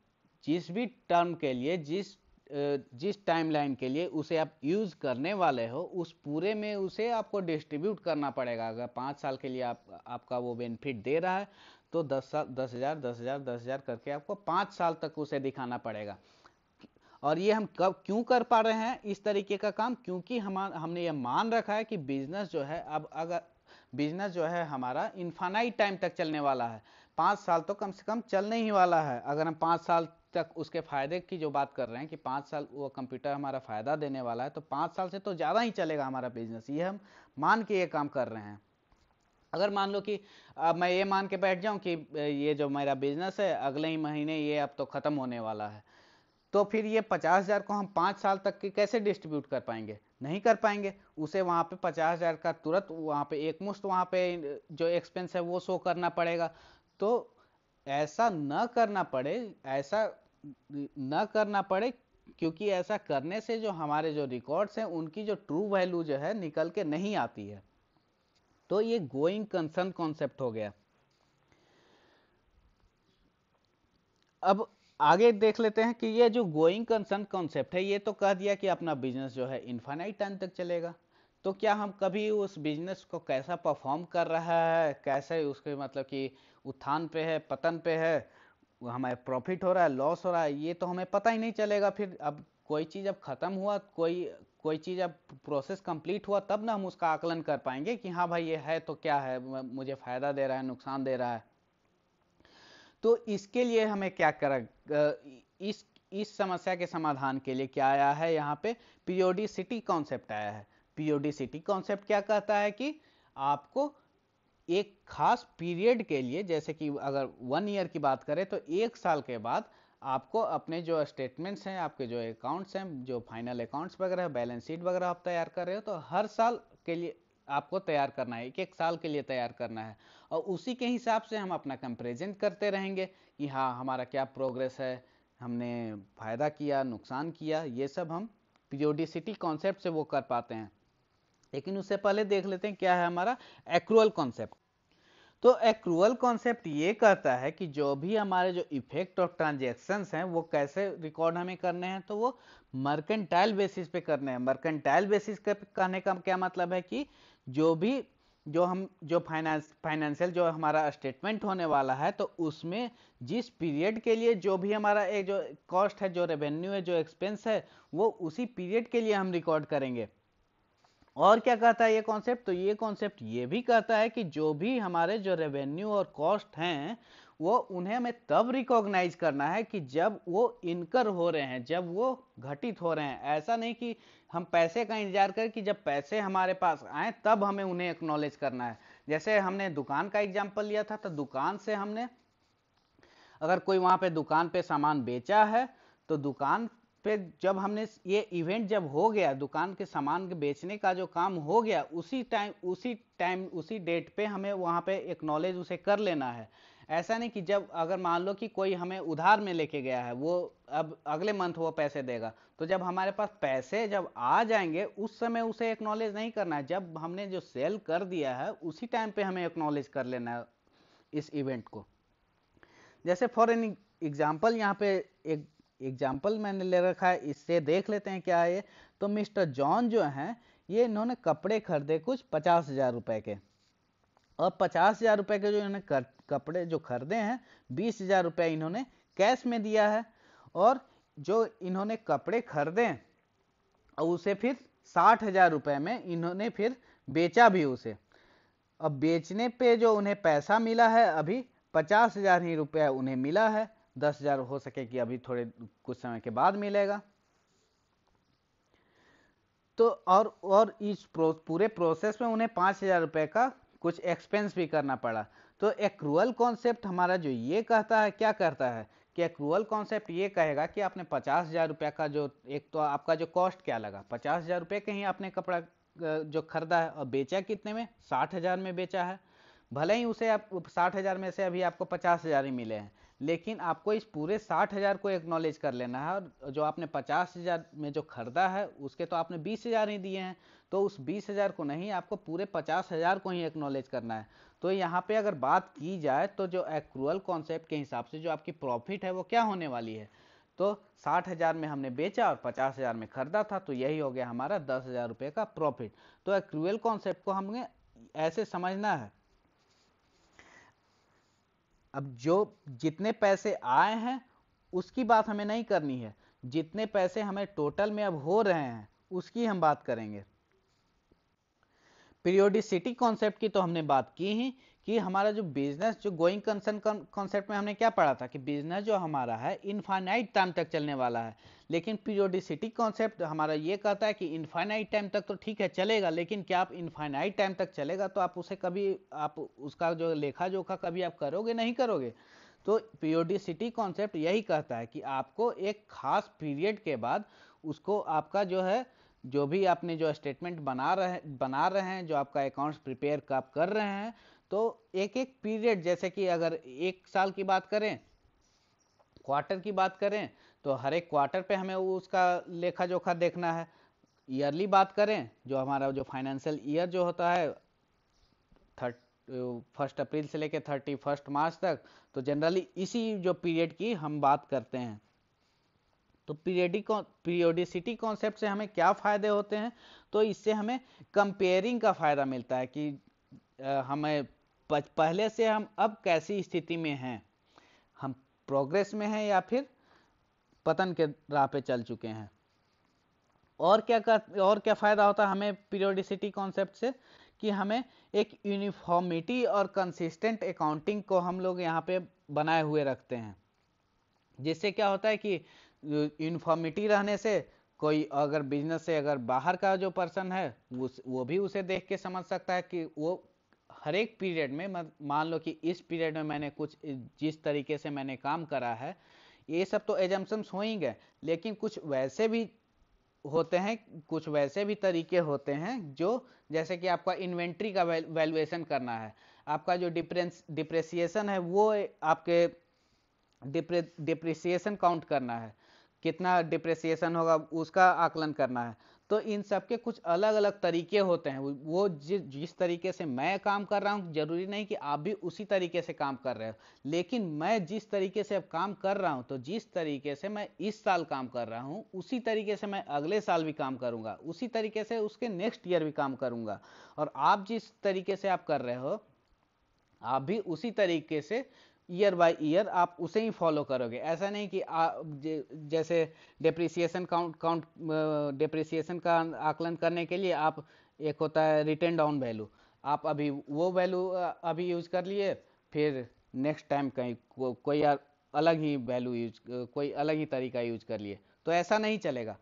जिस भी टर्म के लिए, जिस जिस टाइमलाइन के लिए उसे आप यूज़ करने वाले हो, उस पूरे में उसे आपको डिस्ट्रीब्यूट करना पड़ेगा। अगर पाँच साल के लिए आप, आपका वो बेनिफिट दे रहा है तो दस साल, दस हज़ार दस हज़ार दस हज़ार करके आपको पाँच साल तक उसे दिखाना पड़ेगा। और ये हम कब क्यों कर पा रहे हैं इस तरीके का काम? क्योंकि हम, हमने ये मान रखा है कि बिज़नेस जो है, अब अगर बिज़नेस जो है हमारा इन्फानाइट टाइम तक चलने वाला है। पाँच साल तो कम से कम चलने ही वाला है। अगर हम पाँच साल तक उसके फ़ायदे की जो बात कर रहे हैं कि पाँच साल वो कंप्यूटर हमारा फ़ायदा देने वाला है तो पाँच साल से तो ज़्यादा ही चलेगा हमारा बिज़नेस ये हम मान के ये काम कर रहे हैं। अगर मान लो कि, अब मैं ये मान के बैठ जाऊँ कि ये जो मेरा बिज़नेस है, अगले ही महीने ये अब तो ख़त्म होने वाला है। तो फिर ये पचास हज़ार को हम पाँच साल तक की कैसे डिस्ट्रीब्यूट कर पाएँगे? नहीं कर पाएँगे। उसे वहाँ पे पचास हज़ार का तुरंत वहाँ पे एक मुश्त वहाँ पे जो एक्सपेंस है वो शो करना पड़ेगा। तो ऐसा न करना पड़े, ऐसा न करना पड़े क्योंकि ऐसा करने से जो हमारे जो रिकॉर्ड्स हैं, उनकी जो ट्रू वैल्यू जो है निकल के नहीं आती है। तो ये गोइंग कंसर्न कॉन्सेप्ट हो गया। अब आगे देख लेते हैं कि ये जो गोइंग कंसर्न कॉन्सेप्ट है, ये तो कह दिया कि अपना बिज़नेस जो है इन्फानाइट टाइम तक चलेगा। तो क्या हम कभी उस बिज़नेस को कैसा परफॉर्म कर रहा है, कैसे उसके मतलब कि उत्थान पे है, पतन पे है हमें प्रॉफिट हो रहा है लॉस हो रहा है, ये तो हमें पता ही नहीं चलेगा। फिर अब कोई चीज़ अब ख़त्म हुआ, कोई कोई चीज़ अब प्रोसेस कंप्लीट हुआ, तब ना हम उसका आकलन कर पाएँगे कि हाँ भाई ये है तो क्या है मुझे फ़ायदा दे रहा है, नुकसान दे रहा है। तो इसके लिए हमें क्या कर इस इस समस्या के समाधान के लिए क्या आया है? यहाँ पे पीरियोडिसिटी कॉन्सेप्ट आया है। पीरियोडिसिटी कॉन्सेप्ट क्या कहता है कि आपको एक खास पीरियड के लिए, जैसे कि अगर वन ईयर की बात करें तो एक साल के बाद आपको अपने जो स्टेटमेंट्स हैं, आपके जो अकाउंट्स हैं, जो फाइनल अकाउंट्स वगैरह बैलेंस शीट वगैरह आप तैयार कर रहे हो तो हर साल के लिए आपको तैयार करना है एक एक साल के लिए तैयार करना है। और उसी के हिसाब से हम अपना कंपेरिजन करते रहेंगे कि हाँ हमारा क्या प्रोग्रेस है, हमने फ़ायदा किया, नुकसान किया, ये सब हम पीरियोडिसिटी कॉन्सेप्ट से वो कर पाते हैं। लेकिन उससे पहले देख लेते हैं क्या है हमारा एक्रुअल कॉन्सेप्ट तो एक्रूअल कॉन्सेप्ट ये कहता है कि जो भी हमारे जो इफ़ेक्ट ऑफ़ ट्रांजेक्शन हैं, वो कैसे रिकॉर्ड हमें करने हैं तो वो मर्केंटाइल बेसिस पे करने हैं। मर्केंटाइल बेसिस पे कहने का क्या मतलब है कि जो भी, जो हम, जो फाइनेंस फाइनेंशियल जो हमारा स्टेटमेंट होने वाला है तो उसमें जिस पीरियड के लिए जो भी हमारा एक जो कॉस्ट है, जो रेवेन्यू है, जो एक्सपेंस है, वो उसी पीरियड के लिए हम रिकॉर्ड करेंगे। और क्या कहता है ये कॉन्सेप्ट तो ये कॉन्सेप्ट ये भी कहता है कि जो भी हमारे जो रेवेन्यू और कॉस्ट हैं वो उन्हें हमें तब रिकॉग्नाइज करना है कि जब वो इनकर हो रहे हैं, जब वो घटित हो रहे हैं। ऐसा नहीं कि हम पैसे का इंतज़ार करें कि जब पैसे हमारे पास आए, तब हमें उन्हें एक्नॉलेज करना है। जैसे हमने दुकान का एग्ज़ाम्पल लिया था तो दुकान से हमने, अगर कोई वहाँ पे दुकान पे सामान बेचा है तो दुकान पे जब हमने ये इवेंट जब हो गया, दुकान के सामान के बेचने का जो काम हो गया, उसी टाइम उसी टाइम उसी डेट पे हमें वहाँ पे एक्नॉलेज उसे कर लेना है। ऐसा नहीं कि जब अगर मान लो कि कोई हमें उधार में लेके गया है, वो अब अगले मंथ वो पैसे देगा तो जब हमारे पास पैसे जब आ जाएँगे, उस समय उसे एक्नॉलेज नहीं करना है। जब हमने जो सेल कर दिया है, उसी टाइम पे हमें एक्नॉलेज कर लेना है इस इवेंट को। जैसे फॉर एन एग्ज़ाम्पल यहाँ पे एक एग्ज़ाम्पल मैंने ले रखा है, इससे देख लेते हैं क्या है तो मिस्टर जॉन जो हैं, ये इन्होंने कपड़े खरीदे कुछ पचास हज़ार रुपए के। और पचास हज़ार रुपए के जो इन्होंने कपड़े जो खरीदे हैं बीस हज़ार रुपए इन्होंने कैश में दिया है। और जो इन्होंने कपड़े खरीदे और उसे फिर साठ हज़ार रुपए में इन्होंने फिर बेचा भी उसे। अब बेचने पे जो उन्हें पैसा मिला है अभी पचास हज़ार ही रुपया उन्हें मिला है। दस हज़ार हो सके कि अभी थोड़े कुछ समय के बाद मिलेगा। तो और और इस प्रो, पूरे प्रोसेस में उन्हें पाँच हज़ार रुपए का कुछ एक्सपेंस भी करना पड़ा। तो एक्रूअल कॉन्सेप्ट हमारा जो ये कहता है, क्या करता है कि एक्रूअल कॉन्सेप्ट ये कहेगा कि आपने पचास हज़ार रुपया का जो, एक तो आपका जो कॉस्ट क्या लगा? पचास हज़ार रुपये के ही आपने कपड़ा जो खरीदा है और बेचा कितने में? साठ हज़ार में बेचा है। भले ही उसे आप, साठ हज़ार में से अभी आपको पचास हज़ार ही मिले हैं, लेकिन आपको इस पूरे साठ हज़ार को एक्नॉलेज कर लेना है और जो आपने पचास हज़ार में जो खरीदा है, उसके तो आपने बीस हज़ार ही दिए हैं। तो उस बीस हज़ार को नहीं, आपको पूरे पचास हज़ार को ही एक्नॉलेज करना है। तो यहाँ पे अगर बात की जाए तो जो एक्रूअल कॉन्सेप्ट के हिसाब से जो आपकी प्रॉफिट है, वो क्या होने वाली है? तो साठ हज़ार में हमने बेचा और पचास हज़ार में खरीदा था तो यही हो गया हमारा दस हज़ार रुपये का प्रॉफिट तो एक्रूअल कॉन्सेप्ट को हमें ऐसे समझना है। अब जो जितने पैसे आए हैं, उसकी बात हमें नहीं करनी है। जितने पैसे हमें टोटल में अब हो रहे हैं, उसकी हम बात करेंगे। पीरियोडिसिटी कॉन्सेप्ट की तो हमने बात की ही कि हमारा जो बिज़नेस जो गोइंग कंसर्न कॉन्सेप्ट में हमने क्या पढ़ा था कि बिज़नेस जो हमारा है इनफाइनाइट टाइम तक चलने वाला है। लेकिन पीरियोडिसिटी कॉन्सेप्ट हमारा ये कहता है कि इनफाइनाइट टाइम तक तो ठीक है, चलेगा, लेकिन क्या आप इनफाइनाइट टाइम तक चलेगा तो आप उसे कभी, आप उसका जो लेखा जोखा कभी आप करोगे, नहीं करोगे? तो पीरियोडिसिटी कॉन्सेप्ट यही कहता है कि आपको एक खास पीरियड के बाद उसको आपका जो है जो भी आपने जो स्टेटमेंट बना रहे बना रहे हैं, जो आपका अकाउंट्स प्रिपेयर आप कर रहे हैं तो एक एक पीरियड जैसे कि अगर एक साल की बात करें क्वार्टर की बात करें तो हर एक क्वार्टर पे हमें उसका लेखा जोखा देखना है। ईयरली बात करें, जो हमारा जो फाइनेंशियल ईयर जो होता है थर्ट फ़र्स्ट अप्रैल से लेकर थर्टी फ़र्स्ट मार्च तक तो जनरली इसी जो पीरियड की हम बात करते हैं। तो पीरियडिक पीरियोडिसिटी कॉन्सेप्ट से हमें क्या फ़ायदे होते हैं? तो इससे हमें कंपेयरिंग का फ़ायदा मिलता है कि हमें पहले से हम अब कैसी स्थिति में हैं? हम प्रोग्रेस में है या फिर पतन के राह पे चल चुके हैं? और क्या कर, और क्या फ़ायदा होता है हमें पीरियोडिसिटी कॉन्सेप्ट से? कि हमें एक यूनिफॉर्मिटी और कंसिस्टेंट अकाउंटिंग को हम लोग यहाँ पे बनाए हुए रखते हैं। जिससे क्या होता है कि यूनिफॉर्मिटी रहने से, कोई अगर बिज़नेस से अगर बाहर का जो पर्सन है, उस, वो भी उसे देख के समझ सकता है कि वो हर एक पीरियड में मान लो कि इस पीरियड में मैंने कुछ जिस तरीके से मैंने काम करा है, ये सब तो एजम्पन्स हो ही गए। लेकिन कुछ वैसे भी होते हैं, कुछ वैसे भी तरीके होते हैं जो, जैसे कि आपका इन्वेंट्री का वैल्यूएशन करना है। आपका जो डिप्रेंस डिप्रेसिएशन है, वो आपके डिप्रे डिप्रिसिएशन काउंट करना है। कितना डिप्रेसिएशन होगा, उसका आकलन करना है। तो इन सब के कुछ अलग अलग तरीके होते हैं। वो जिस जिस तरीके से मैं काम कर रहा हूँ, ज़रूरी नहीं कि आप भी उसी तरीके से काम कर रहे हो। लेकिन मैं जिस तरीके से अब काम कर रहा हूँ तो जिस तरीके से मैं इस साल काम कर रहा हूँ, उसी तरीके से मैं अगले साल भी काम करूँगा। उसी तरीके से उसके नेक्स्ट ईयर भी काम करूँगा। और आप जिस तरीके से आप कर रहे हो, आप भी उसी तरीके से ईयर बाय ईयर आप उसे ही फॉलो करोगे। ऐसा नहीं कि आ, जैसे डिप्रिसिएशन काउंट काउंट डिप्रिसिएशन का आकलन करने के लिए आप एक होता है रिटर्न डाउन वैल्यू आप अभी वो वैल्यू अभी यूज़ कर लिए फिर नेक्स्ट टाइम कहीं को, कोई अलग ही वैल्यू यूज़ कोई अलग ही तरीका यूज़ कर लिए। तो ऐसा नहीं चलेगा।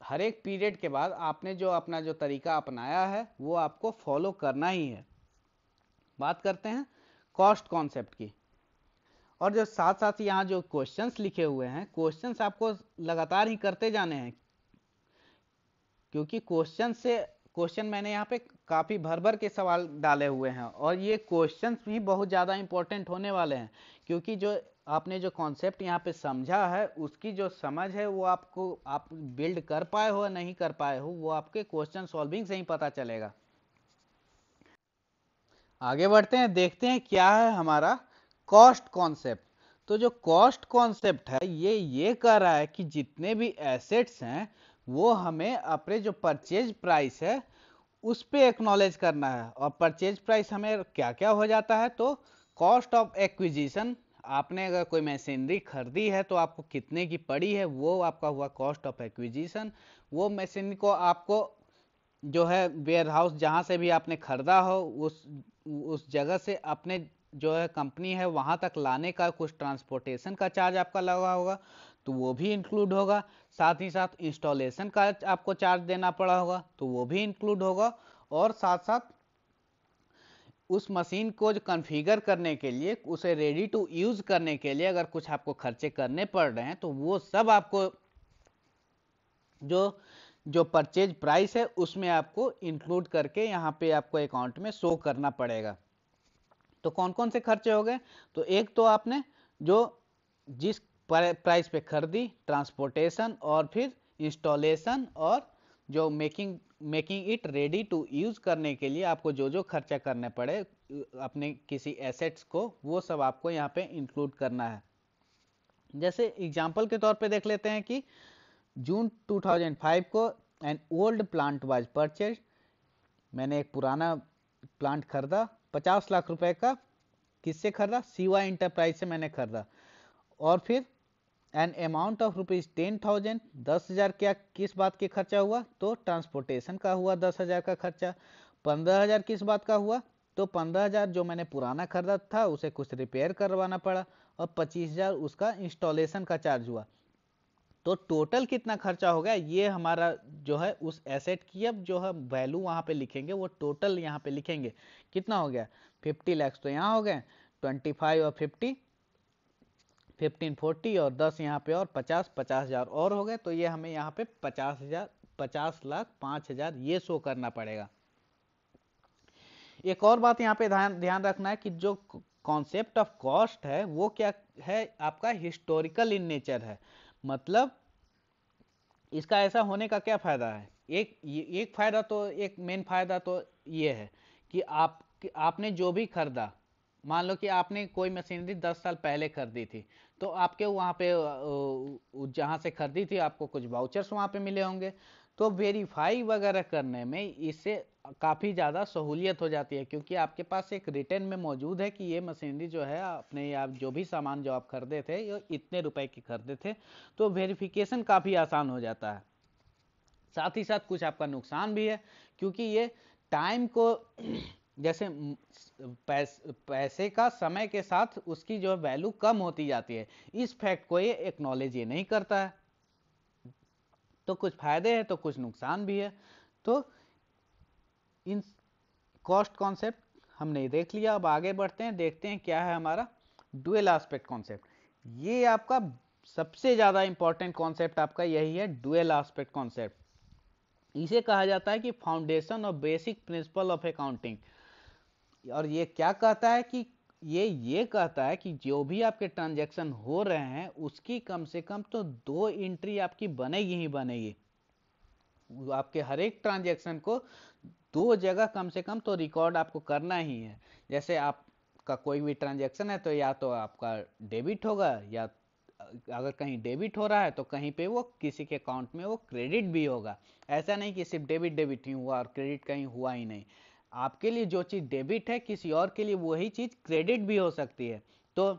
हर एक पीरियड के बाद आपने जो अपना जो तरीका अपनाया है वो आपको फॉलो करना ही है। बात करते हैं कॉस्ट कॉन्सेप्ट की। और जो साथ साथ यहाँ जो क्वेश्चंस लिखे हुए हैं क्वेश्चंस आपको लगातार ही करते जाने हैं। क्योंकि क्वेश्चन से क्वेश्चन मैंने यहाँ पे काफ़ी भर भर के सवाल डाले हुए हैं और ये क्वेश्चंस भी बहुत ज़्यादा इंपॉर्टेंट होने वाले हैं। क्योंकि जो आपने जो कॉन्सेप्ट यहाँ पे समझा है, उसकी जो समझ है, वो आपको, आप बिल्ड कर पाए हो या नहीं कर पाए हो, वो आपके क्वेश्चन सॉल्विंग से ही पता चलेगा। आगे बढ़ते हैं, देखते हैं क्या है हमारा कॉस्ट कॉन्सेप्ट। तो जो कॉस्ट कॉन्सेप्ट है, ये ये कह रहा है कि जितने भी एसेट्स हैं, वो हमें अपने जो परचेज प्राइस है, उस पर एक्नॉलेज करना है। और परचेज प्राइस हमें क्या क्या हो जाता है? तो कॉस्ट ऑफ़ एक्विजिशन, आपने अगर कोई मशीनरी खरीदी है तो आपको कितने की पड़ी है, वो आपका हुआ कॉस्ट ऑफ़ एक्विजिशन। वो मशीनरी को आपको जो है वेयर हाउस जहाँ से भी आपने खरीदा हो, उस उस जगह से अपने जो है कंपनी है, वहाँ तक लाने का, कुछ ट्रांसपोर्टेशन का चार्ज आपका लगा होगा तो वो भी इंक्लूड होगा। साथ ही साथ इंस्टॉलेशन का आपको चार्ज देना पड़ा होगा तो वो भी इंक्लूड होगा। और साथ साथ उस मशीन को जो कन्फिगर करने के लिए, उसे रेडी टू यूज़ करने के लिए अगर कुछ आपको खर्चे करने पड़ रहे हैं तो वो सब आपको जो जो परचेज प्राइस है, उसमें आपको इंक्लूड करके यहाँ पे आपको अकाउंट में शो करना पड़ेगा। तो कौन कौन से खर्चे हो गए? तो एक तो आपने जो जिस प्राइस पे खरीदी, ट्रांसपोर्टेशन और फिर इंस्टॉलेशन और जो making making it ready to use करने के लिए आपको जो जो खर्चा करने पड़े, अपने किसी एसेट्स को, वो सब आपको यहाँ पे इंक्लूड करना है। जैसे एग्जांपल के तौर पे देख लेते हैं कि जून 2005 को an old plant was purchase मैंने एक पुराना प्लांट खरीदा पचास लाख रुपए का किससे खरीदा सीवा इंटरप्राइज से मैंने खरीदा और फिर an amount of rupees ten thousand दस हज़ार क्या, किस बात के खर्चा हुआ? तो ट्रांसपोर्टेशन का हुआ दस हज़ार का खर्चा। पंद्रह हज़ार किस बात का हुआ? तो पंद्रह हज़ार जो मैंने पुराना खरीदा था, उसे कुछ रिपेयर करवाना पड़ा। और पच्चीस हज़ार उसका इंस्टॉलेशन का चार्ज हुआ। तो टोटल कितना खर्चा हो गया? ये हमारा जो है, उस एसेट की अब जो है वैल्यू वहाँ पे लिखेंगे, वो टोटल यहाँ पे लिखेंगे। कितना हो गया? फिफ्टी लैक्स तो यहाँ हो गए ट्वेंटी फाइव और फिफ्टी फिफ्टीन फोर्टी और दस यहाँ पे और पचास पचास हज़ार और हो गए तो ये हमें यहाँ पे पचास हज़ार, पचास लाख पाँच हज़ार ये शो करना पड़ेगा। एक और बात यहाँ पे ध्यान ध्यान रखना है कि जो कॉन्सेप्ट ऑफ़ कॉस्ट है, वो क्या है? आपका हिस्टोरिकल इन नेचर है। मतलब इसका ऐसा होने का क्या फ़ायदा है? एक एक फ़ायदा तो एक मेन फ़ायदा तो ये है कि आप, कि आपने जो भी खरीदा, मान लो कि आपने कोई मशीनरी दस साल पहले खरीदी थी तो आपके वहाँ पे जहाँ से खरीदी थी, आपको कुछ वाउचर्स वहाँ पे मिले होंगे। तो वेरीफाई वगैरह करने में इससे काफ़ी ज़्यादा सहूलियत हो जाती है क्योंकि आपके पास एक रिटर्न में मौजूद है कि ये मशीनरी जो है अपने आप जो भी सामान जो आप खरीदे थे ये इतने रुपए की खरीदे थे तो वेरिफिकेशन काफ़ी आसान हो जाता है। साथ ही साथ कुछ आपका नुकसान भी है क्योंकि ये टाइम को [CLEARS THROAT] जैसे पैस, पैसे का समय के साथ उसकी जो वैल्यू कम होती जाती है। इस फैक्ट को ये एक्नॉलेज ये नहीं करता है। तो कुछ फ़ायदे हैं तो कुछ नुकसान भी है। तो इन कॉस्ट कॉन्सेप्ट हमने देख लिया, अब आगे बढ़ते हैं, देखते हैं क्या है हमारा डुअल आस्पेक्ट कॉन्सेप्ट ये आपका सबसे ज़्यादा इंपॉर्टेंट कॉन्सेप्ट आपका यही है डुअल आस्पेक्ट कॉन्सेप्ट इसे कहा जाता है कि फाउंडेशन और बेसिक प्रिंसिपल ऑफ़ अकाउंटिंग और ये क्या कहता है कि ये ये कहता है कि जो भी आपके ट्रांजैक्शन हो रहे हैं, उसकी कम से कम तो दो एंट्री आपकी बनेगी ही बनेगी। आपके हर एक ट्रांजैक्शन को दो जगह कम से कम तो रिकॉर्ड आपको करना ही है। जैसे आपका कोई भी ट्रांजैक्शन है तो या तो आपका डेबिट होगा या अगर कहीं डेबिट हो रहा है तो कहीं पे वो किसी के अकाउंट में वो क्रेडिट भी होगा। ऐसा नहीं कि सिर्फ़ डेबिट डेबिट ही हुआ और क्रेडिट कहीं हुआ ही नहीं। आपके लिए जो चीज़ डेबिट है, किसी और के लिए वही चीज़ क्रेडिट भी हो सकती है। तो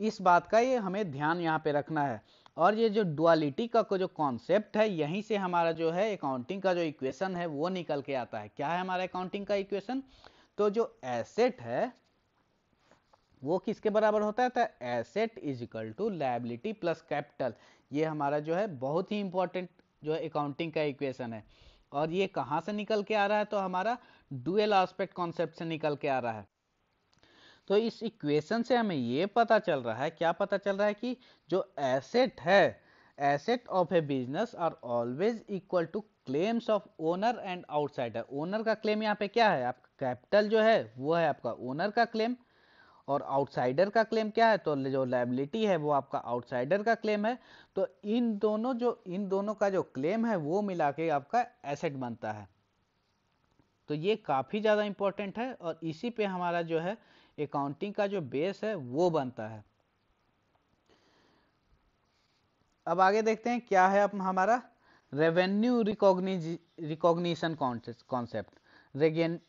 इस बात का ये हमें ध्यान यहाँ पे रखना है। और ये जो डुअलिटी का को जो कॉन्सेप्ट है, यहीं से हमारा जो है अकाउंटिंग का जो इक्वेशन है, वो निकल के आता है। क्या है हमारा अकाउंटिंग का इक्वेशन तो जो एसेट है, वो किसके बराबर होता है? Asset is equal to liability plus capital ये हमारा जो है बहुत ही इंपॉर्टेंट जो है अकाउंटिंग का इक्वेशन है। और ये कहाँ से निकल के आ रहा है? तो हमारा डुअल एस्पेक्ट कॉन्सेप्ट से निकल के आ रहा है। तो इस इक्वेशन से हमें ये पता चल रहा है, क्या पता चल रहा है कि जो एसेट है asset of a business are always equal to claims of owner and outsider owner का क्लेम यहाँ पे क्या है? आपका कैपिटल जो है, वो है आपका ओनर का क्लेम और आउटसाइडर का क्लेम क्या है? तो जो लाइबिलिटी है, वो आपका आउटसाइडर का क्लेम है। तो इन दोनों जो, इन दोनों का जो क्लेम है, वो मिला के आपका एसेट बनता है। तो ये काफ़ी ज़्यादा इंपॉर्टेंट है और इसी पे हमारा जो है अकाउंटिंग का जो बेस है, वो बनता है। अब आगे देखते हैं क्या है अब हमारा revenue recognition concept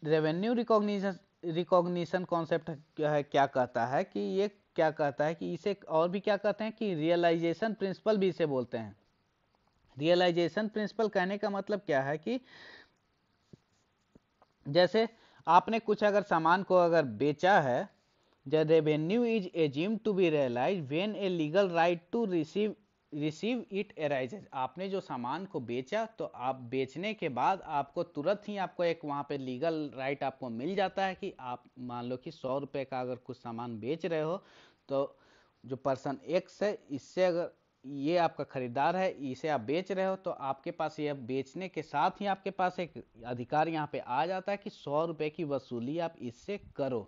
revenue recognition recognition concept क्या कहता है कि ये क्या कहता है कि इसे और भी क्या कहते हैं कि रियलाइजेशन प्रिंसिपल भी इसे बोलते हैं। रियलाइजेशन प्रिंसिपल कहने का मतलब क्या है कि जैसे आपने कुछ अगर सामान को अगर बेचा है the revenue is assume to be realise when a legal right to receive receive it arises आपने जो सामान को बेचा तो आप बेचने के बाद आपको तुरंत ही आपको एक वहाँ पे लीगल राइट आपको मिल जाता है कि आप मान लो कि सौ रुपये का अगर कुछ सामान बेच रहे हो तो जो पर्सन एक्स है, इससे अगर ये आपका खरीदार है, इसे आप बेच रहे हो तो आपके पास ये बेचने के साथ ही आपके पास एक अधिकार यहाँ पे आ जाता है कि सौ रुपये की वसूली आप इससे करो।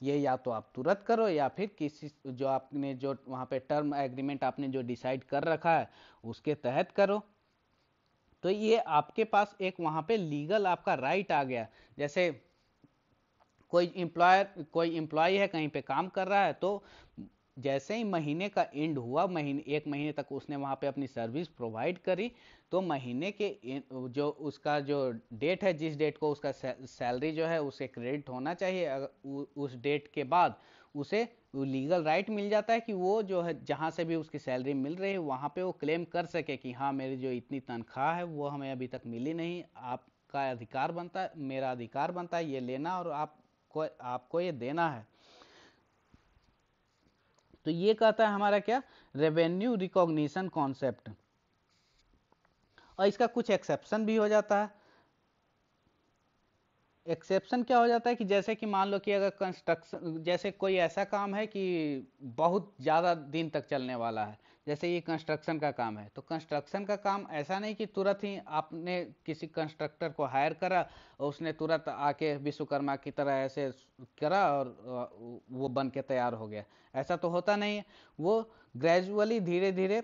ये या तो आप तुरंत करो या फिर किसी जो आपने जो वहाँ पे टर्म एग्रीमेंट आपने जो डिसाइड कर रखा है, उसके तहत करो। तो ये आपके पास एक वहाँ पे लीगल आपका राइट आ गया। जैसे कोई एम्प्लॉयर कोई एम्प्लॉय है, कहीं पे काम कर रहा है तो जैसे ही महीने का एंड हुआ, महीने, एक महीने तक उसने वहाँ पे अपनी सर्विस प्रोवाइड करी तो महीने के जो उसका जो डेट है, जिस डेट को उसका सैलरी जो है, उसे क्रेडिट होना चाहिए। उस डेट के बाद उसे लीगल राइट right मिल जाता है कि वो जो है, जहाँ से भी उसकी सैलरी मिल रही है, वहाँ पे वो क्लेम कर सके कि हाँ मेरी जो इतनी तनख्वाह है, वो हमें अभी तक मिली नहीं। आपका अधिकार बनता है मेरा अधिकार बनता है, ये लेना और आपको आपको ये देना है। तो ये कहता है हमारा क्या? रेवेन्यू रिकॉग्निशन कॉन्सेप्ट और इसका कुछ एक्सेप्शन भी हो जाता है। एक्सेप्शन क्या हो जाता है कि जैसे कि मान लो कि अगर कंस्ट्रक्शन जैसे कोई ऐसा काम है कि बहुत ज़्यादा दिन तक चलने वाला है जैसे ये कंस्ट्रक्शन का काम है। तो कंस्ट्रक्शन का काम ऐसा नहीं कि तुरंत ही आपने किसी कंस्ट्रक्टर को हायर करा और उसने तुरंत आके विश्वकर्मा की तरह ऐसे करा और वो बन के तैयार हो गया। ऐसा तो होता नहीं है। वो ग्रेजुअली धीरे धीरे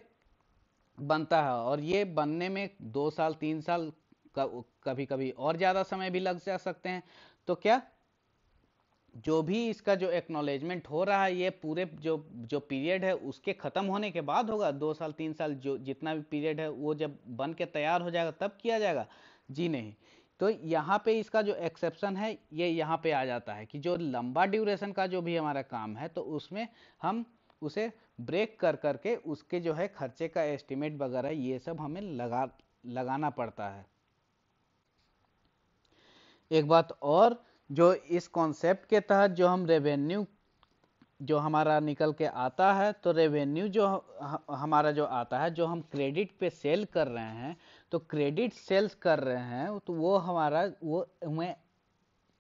बनता है और ये बनने में दो साल, तीन साल कभी कभी और ज़्यादा समय भी लग जा सकते हैं। तो क्या? जो भी इसका जो एक्नॉलेजमेंट हो रहा है, ये पूरे जो जो पीरियड है, उसके ख़त्म होने के बाद होगा। दो साल, तीन साल, जो, जितना भी पीरियड है, वो जब बन के तैयार हो जाएगा, तब किया जाएगा? जी नहीं। तो यहाँ पे इसका जो एक्सेप्शन है, ये यहाँ पे आ जाता है कि जो लंबा ड्यूरेशन का जो भी हमारा काम है तो उसमें हम उसे ब्रेक कर, करके उसके जो है खर्चे का एस्टिमेट वगैरह, ये सब हमें लगा, लगाना पड़ता है। एक बात और जो इस कॉन्सेप्ट के तहत जो हम रेवेन्यू जो हमारा निकल के आता है तो रेवेन्यू जो हमारा जो आता है, जो हम क्रेडिट पे सेल कर रहे हैं तो क्रेडिट सेल्स कर रहे हैं तो वो हमारा, वो हमें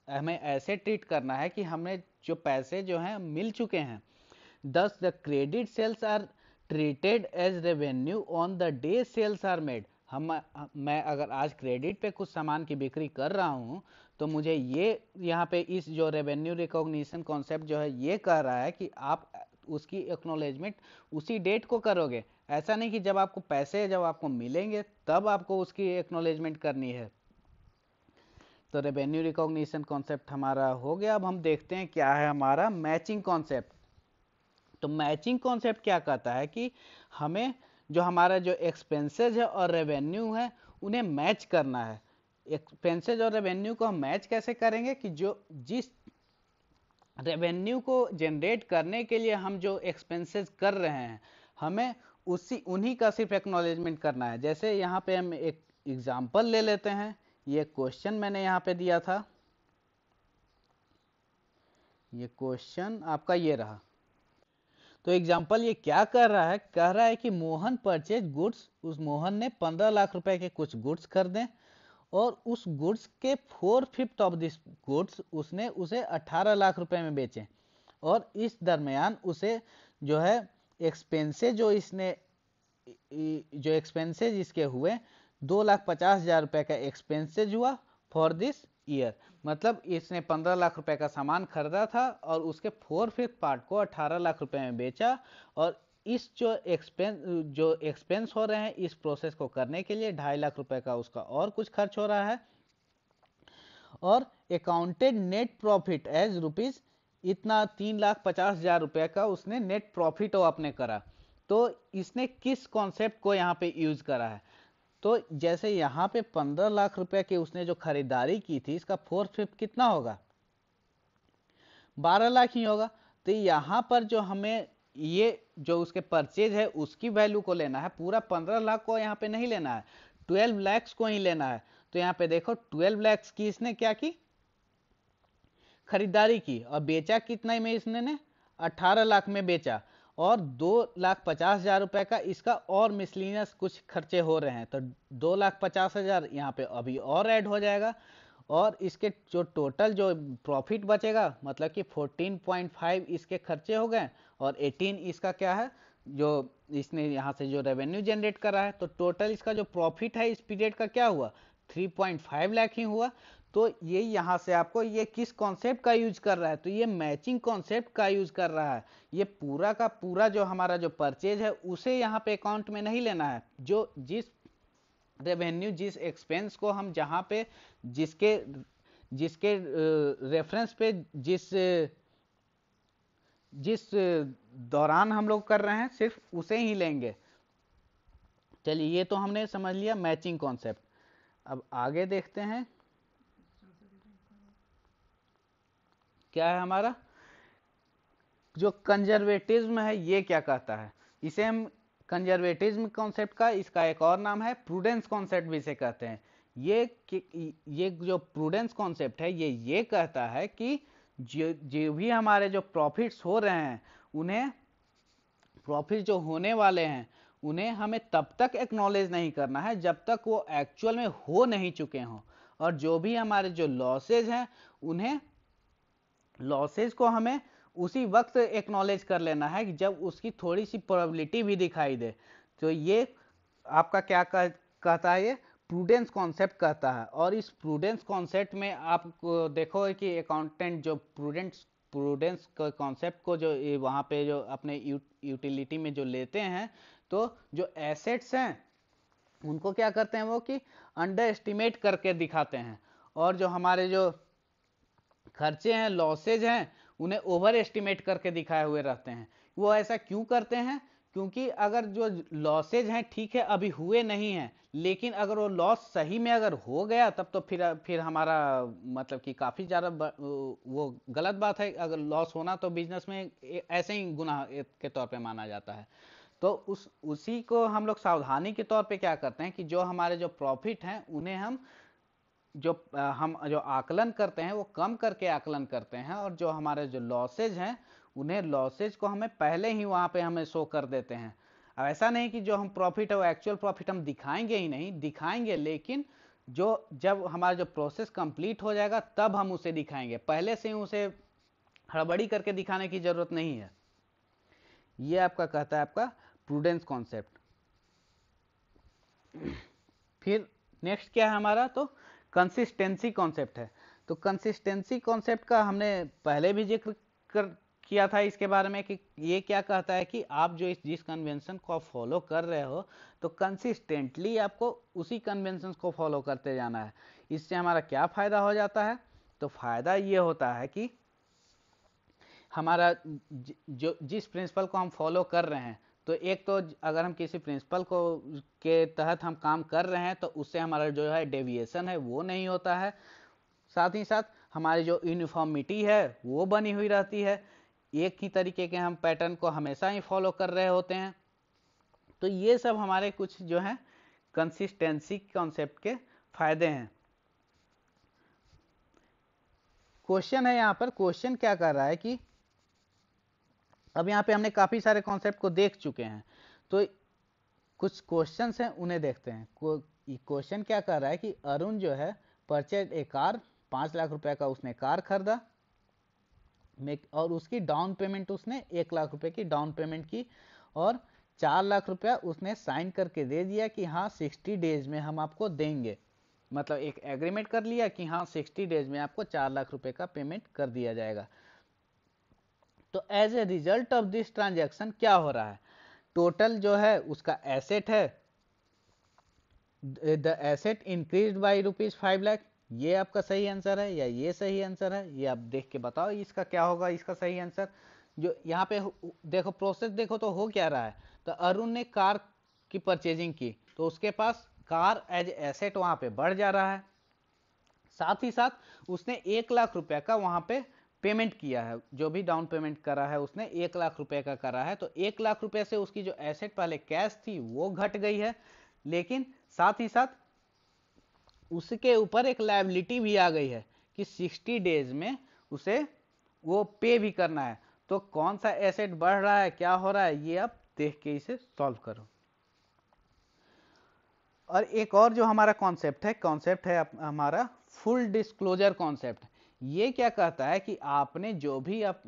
हमें ऐसे ट्रीट करना है कि हमें जो पैसे जो हैं मिल चुके हैं। Thus the credit sales are treated as revenue on the day sales are made हम, मैं अगर आज क्रेडिट पे कुछ सामान की बिक्री कर रहा हूँ तो मुझे ये यहाँ पे इस जो रेवेन्यू रिकॉग्निशन कॉन्सेप्ट जो है, ये कह रहा है कि आप उसकी एक्नोलेजमेंट उसी डेट को करोगे। ऐसा नहीं कि जब आपको पैसे जब आपको मिलेंगे, तब आपको उसकी एक्नोलेजमेंट करनी है। तो रेवेन्यू रिकॉग्निशन कॉन्सेप्ट हमारा हो गया। अब हम देखते हैं क्या है हमारा मैचिंग कॉन्सेप्ट तो मैचिंग कॉन्सेप्ट क्या कहता है कि हमें जो हमारा जो एक्सपेंसेज है और रेवेन्यू है, उन्हें मैच करना है। एक्सपेंसेज और रेवेन्यू को हम मैच कैसे करेंगे कि जो, जिस रेवेन्यू को जनरेट करने के लिए हम जो एक्सपेंसेस कर रहे हैं, हमें उसी, उन्हीं का सिर्फ़ एक्नॉलेजमेंट करना है। जैसे यहाँ पे हम एक एग्जांपल ले लेते हैं। ये क्वेश्चन मैंने यहाँ पे दिया था। ये क्वेश्चन आपका ये रहा। तो एग्ज़ाम्पल ये क्या कर रहा है? कह रहा है कि मोहन परचेज गुड्स उस मोहन ने पंद्रह लाख रुपए के कुछ गुड्स खरीदे। और उस गुड्स के four fifth of this goods उसने उसे 18 लाख रुपए में बेचे। और इस दरमियान उसे जो है एक्सपेंसेज जो इसने, जो एक्सपेंसेज इसके हुए, दो लाख पचास हज़ार रुपए का एक्सपेंसेज हुआ फॉर दिस ईयर मतलब इसने पंद्रह लाख रुपए का सामान खरीदा था और उसके फोर फिफ्थ पार्ट को अठारह लाख रुपए में बेचा और इस जो एक्सपेंस जो एक्सपेंस हो रहे हैं, इस प्रोसेस को करने के लिए ढाई लाख रुपए का उसका और कुछ खर्च हो रहा है। और accounted net profit as rupees इतना तीन लाख पचास हज़ार रुपए का उसने नेट प्रॉफिट वो अपने करा। तो इसने किस कॉन्सेप्ट को यहाँ पे यूज़ करा है? तो जैसे यहाँ पे पंद्रह लाख रुपए की उसने जो खरीदारी की थी, इसका फोर फिफ्थ कितना होगा? बारह लाख ही होगा। तो यहाँ पर जो हमें ये जो उसके परचेज है, उसकी वैल्यू को लेना है। पूरा पंद्रह लाख को यहाँ पे नहीं लेना है। ट्वेल्व लैक्स को ही लेना है। तो यहाँ पे देखो ट्वेल्व लैक्स की इसने क्या की? खरीदारी की। और बेचा कितना में इसने ने? अठारह लाख में बेचा। और दो लाख पचास हज़ार रुपए का इसका और मिसलिनियस कुछ खर्चे हो रहे हैं। तो दो लाख पचास हज़ार यहाँ पे अभी और ऐड हो जाएगा। और इसके जो टोटल जो प्रॉफिट बचेगा मतलब कि 14.5 इसके खर्चे हो गए और 18 इसका क्या है, जो इसने यहाँ से जो रेवेन्यू जनरेट करा है तो टोटल इसका जो प्रॉफिट है इस पीरियड का क्या हुआ? 3.5 लाख ही हुआ। तो ये यहाँ से आपको ये किस कॉन्सेप्ट का यूज़ कर रहा है? तो ये मैचिंग कॉन्सेप्ट का यूज़ कर रहा है। ये पूरा का पूरा जो हमारा जो परचेज है, उसे यहाँ पे अकाउंट में नहीं लेना है। जो जिस रेवेन्यू जिस एक्सपेंस को हम जहाँ पे जिसके जिसके रेफरेंस पे जिस जिस दौरान हम लोग कर रहे हैं, सिर्फ़ उसे ही लेंगे। चलिए, ये तो हमने समझ लिया मैचिंग कॉन्सेप्ट अब आगे देखते हैं। क्या है हमारा? जो कंजर्वेटिज्म है, ये क्या कहता है? इसे हम कंजर्वेटिज्म कॉन्सेप्ट का, इसका एक और नाम है, प्रूडेंस कॉन्सेप्ट भी इसे कहते हैं। ये ये जो प्रूडेंस कॉन्सेप्ट है, ये ये कहता है कि जो जो भी हमारे जो प्रॉफिट्स हो रहे हैं, उन्हें प्रॉफिट जो होने वाले हैं, उन्हें हमें तब तक एक्नॉलेज नहीं करना है, जब तक वो एक्चुअल में हो नहीं चुके हों। और जो भी हमारे जो लॉसेज हैं, उन्हें लॉसेज को हमें उसी वक्त एक्नॉलेज कर लेना है कि जब उसकी थोड़ी सी प्रोबेबिलिटी भी दिखाई दे। तो ये आपका क्या कहता है ये? प्रूडेंस कॉन्सेप्ट कहता है। और इस प्रूडेंस कॉन्सेप्ट में आप देखो कि अकाउंटेंट जो प्रूडेंस प्रूडेंस कॉन्सेप्ट को जो वहाँ पे जो अपने यूटिलिटी में जो लेते हैं तो जो एसेट्स हैं, उनको क्या करते हैं वो कि अंडर एस्टिमेट करके दिखाते हैं। और जो हमारे जो खर्चे हैं लॉसेज हैं उन्हें ओवर एस्टिमेट करके दिखाए हुए रहते हैं। वो ऐसा क्यों करते हैं? क्योंकि अगर जो लॉसेज हैं, ठीक है, अभी हुए नहीं हैं, लेकिन अगर वो लॉस सही में अगर हो गया, तब तो फिर फिर हमारा मतलब कि काफ़ी ज़्यादा वो गलत बात है। अगर लॉस होना तो बिज़नेस में ऐसे ही गुनाह के तौर पे माना जाता है। तो उस, उसी को हम लोग सावधानी के तौर पे क्या करते हैं कि जो हमारे जो प्रॉफिट हैं, उन्हें हम जो हम जो आकलन करते हैं, वो कम करके आकलन करते हैं और जो हमारे जो लॉसेज हैं, उन्हें लॉसेज को हमें पहले ही वहाँ पे हमें शो कर देते हैं। अब ऐसा नहीं कि जो हम प्रॉफिट है, वो एक्चुअल प्रॉफिट हम दिखाएँगे ही नहीं, दिखाएँगे लेकिन जो, जब हमारा जो प्रोसेस कंप्लीट हो जाएगा, तब हम उसे दिखाएँगे। पहले से ही उसे हड़बड़ी करके दिखाने की ज़रूरत नहीं है। ये आपका कहता है आपका प्रूडेंस कॉन्सेप्ट फिर नेक्स्ट क्या है हमारा? तो कंसिस्टेंसी कॉन्सेप्ट है। तो कंसिस्टेंसी कॉन्सेप्ट का हमने पहले भी ज़िक्र कर, किया था इसके बारे में कि ये क्या कहता है कि आप जो इस, जिस कन्वेंशन को फॉलो कर रहे हो तो कंसिस्टेंटली आपको उसी कन्वेंशन को फॉलो करते जाना है। इससे हमारा क्या फ़ायदा हो जाता है? तो फ़ायदा ये होता है कि हमारा जो जिस प्रिंसिपल को हम फॉलो कर रहे हैं तो एक तो अगर हम किसी प्रिंसिपल को, के तहत हम काम कर रहे हैं तो उससे हमारा जो है डेविएशन है, वो नहीं होता है। साथ ही साथ, हमारी जो यूनिफॉर्मिटी है, वो बनी हुई रहती है। एक ही तरीके के हम पैटर्न को हमेशा ही फॉलो कर रहे होते हैं। तो ये सब हमारे कुछ जो है कंसिस्टेंसी कॉन्सेप्ट के फ़ायदे हैं। क्वेश्चन है यहाँ पर क्वेश्चन क्या कर रहा है कि अब यहाँ पे हमने काफ़ी सारे कॉन्सेप्ट को देख चुके हैं। तो कुछ क्वेश्चन हैं, उन्हें देखते हैं। क्वेश्चन क्या कर रहा है कि अरुण जो है परचेज ए कार, पाँच लाख रुपए का उसने कार खरीदा। और उसकी डाउन पेमेंट उसने एक लाख रुपए की डाउन पेमेंट की, और चार लाख रुपया उसने साइन करके दे दिया कि हाँ सिक्सटी डेज़ में हम आपको देंगे। मतलब एक एग्रीमेंट कर लिया कि हाँ सिक्सटी डेज़ में आपको चार लाख रुपए का पेमेंट कर दिया जाएगा। तो as a result of this transaction क्या हो रहा है? टोटल जो है, उसका एसेट है। The asset increase by rupees five lakh ये आपका सही आंसर है या ये सही आंसर है? ये आप देख के बताओ, इसका क्या होगा, इसका सही आंसर जो यहाँ पे देखो प्रोसेस देखो तो हो क्या रहा है? तो अरुण ने कार की परचेजिंग की तो उसके पास कार एज एसेट वहाँ पे बढ़ जा रहा है। साथ ही साथ उसने एक लाख रुपए का वहाँ पे पेमेंट किया है, जो भी डाउन पेमेंट करा है, उसने एक लाख रुपए का करा है तो एक लाख रुपए से उसकी जो एसेट पहले कैश थी, वो घट गई है। लेकिन साथ ही साथ उसके ऊपर एक लाइबिलिटी भी आ गई है कि 60 डेज़ में उसे वो पे भी करना है। तो कौन सा एसेट बढ़ रहा है, क्या हो रहा है, ये आप देख के इसे सॉल्व करो। और एक और जो हमारा कॉन्सेप्ट है कॉन्सेप्ट है हमारा फुल डिस्क्लोजर कॉन्सेप्ट ये क्या कहता है कि आपने जो भी आप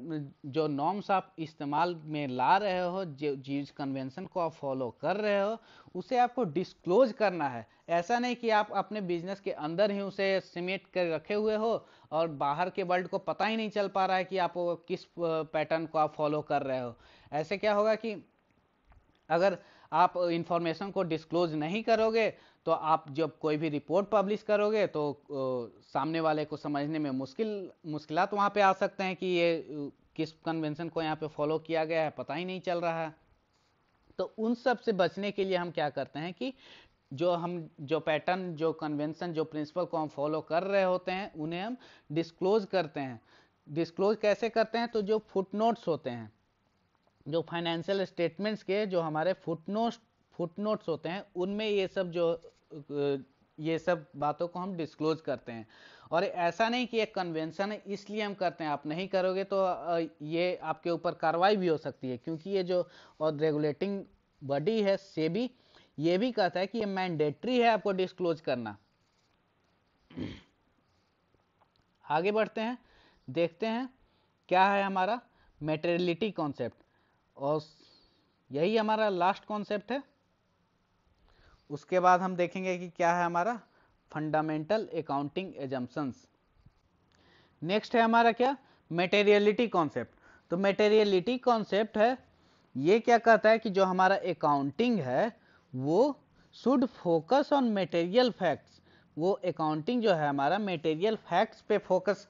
जो नॉर्म्स आप इस्तेमाल में ला रहे हो, जो जिस कन्वेंशन को आप फॉलो कर रहे हो, उसे आपको डिस्क्लोज करना है। ऐसा नहीं कि आप अपने बिज़नेस के अंदर ही उसे सिमेट कर रखे हुए हो और बाहर के वर्ल्ड को पता ही नहीं चल पा रहा है कि आप किस पैटर्न को आप फॉलो कर रहे हो। ऐसे क्या होगा कि अगर आप इंफॉर्मेशन को डिस्क्लोज नहीं करोगे तो आप जब कोई भी रिपोर्ट पब्लिश करोगे तो सामने वाले को समझने में मुश्किल, मुश्किलात वहाँ पे आ सकते हैं कि ये किस कन्वेंशन को यहाँ पे फॉलो किया गया है, पता ही नहीं चल रहा है। तो उन सबसे बचने के लिए हम क्या करते हैं कि जो हम, जो पैटर्न, जो कन्वेंशन, जो प्रिंसिपल को हम फॉलो कर रहे होते हैं, उन्हें हम डिस्क्लोज करते हैं। डिस्क्लोज कैसे करते हैं? तो जो फुटनोट्स होते हैं, जो फाइनेंशियल स्टेटमेंट्स के, जो हमारे फुटनोट्स फुटनोट्स होते हैं, उनमें ये सब जो ये सब बातों को हम डिस्क्लोज करते हैं। और ऐसा नहीं कि एक कन्वेंशन है, इसलिए हम करते हैं। आप नहीं करोगे तो ये आपके ऊपर कार्रवाई भी हो सकती है। क्योंकि ये जो और रेगुलेटिंग बॉडी है सेबी ये भी कहता है कि ये मैंडेटरी है आपको डिस्क्लोज करना। आगे बढ़ते हैं, देखते हैं क्या है हमारा मेटेरियलिटी कॉन्सेप्ट और यही हमारा लास्ट कॉन्सेप्ट है। उसके बाद हम देखेंगे कि क्या है हमारा फंडामेंटल अकाउंटिंग एजम्पन्स नेक्स्ट है हमारा क्या? मेटेरियलिटी कॉन्सेप्ट तो मेटेरियलिटी कॉन्सेप्ट है, ये क्या कहता है कि जो हमारा अकाउंटिंग है, वो should focus on material facts वो अकाउंटिंग जो है हमारा मेटेरियल फैक्ट्स पे फोकस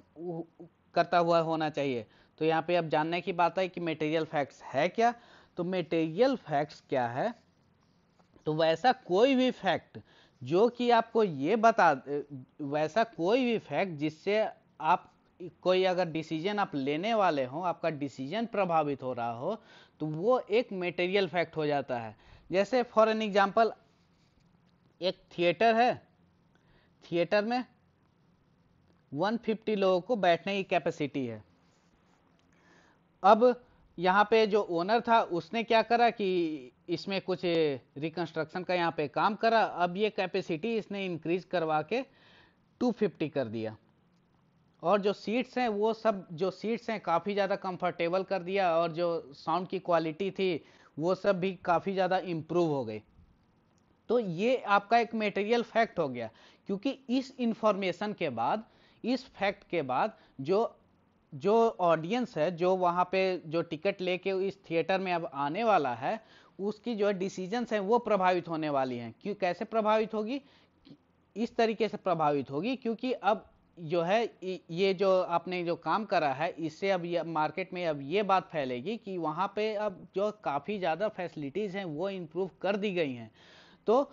करता हुआ होना चाहिए। तो यहाँ पे अब जानने की बात है कि मेटेरियल फैक्ट्स है क्या? तो मेटेरियल फैक्ट्स क्या है? तो वैसा कोई भी फैक्ट जो कि आपको ये बता, वैसा कोई भी फैक्ट जिससे आप, कोई अगर डिसीज़न आप लेने वाले हो, आपका डिसीज़न प्रभावित हो रहा हो तो वो एक मेटेरियल फैक्ट हो जाता है। जैसे फॉर एन एग्ज़ाम्पल एक थिएटर है। थिएटर में 150 लोगों को बैठने की कैपेसिटी है। अब यहाँ पे जो ओनर था, उसने क्या करा कि इसमें कुछ रिकंस्ट्रक्शन का यहाँ पे काम करा। अब ये कैपेसिटी इसने इंक्रीज करवा के 250 कर दिया। और जो सीट्स हैं, वो सब, जो सीट्स हैं, काफ़ी ज़्यादा कंफर्टेबल कर दिया और जो साउंड की क्वालिटी थी, वो सब भी काफ़ी ज़्यादा इम्प्रूव हो गई। तो ये आपका एक मेटेरियल फैक्ट हो गया, क्योंकि इस इंफॉर्मेशन के बाद, इस फैक्ट के बाद जो जो ऑडियंस है, जो वहाँ पे जो टिकट लेके इस थिएटर में अब आने वाला है, उसकी जो है डिसीजंस हैं, वो प्रभावित होने वाली हैं। क्यों, कैसे प्रभावित होगी? इस तरीके से प्रभावित होगी, क्योंकि अब जो है ये जो आपने जो काम करा है, इससे अब ये मार्केट में अब ये बात फैलेगी कि वहाँ पे अब जो काफ़ी ज़्यादा फैसिलिटीज़ हैं, वो इम्प्रूव कर दी गई हैं। तो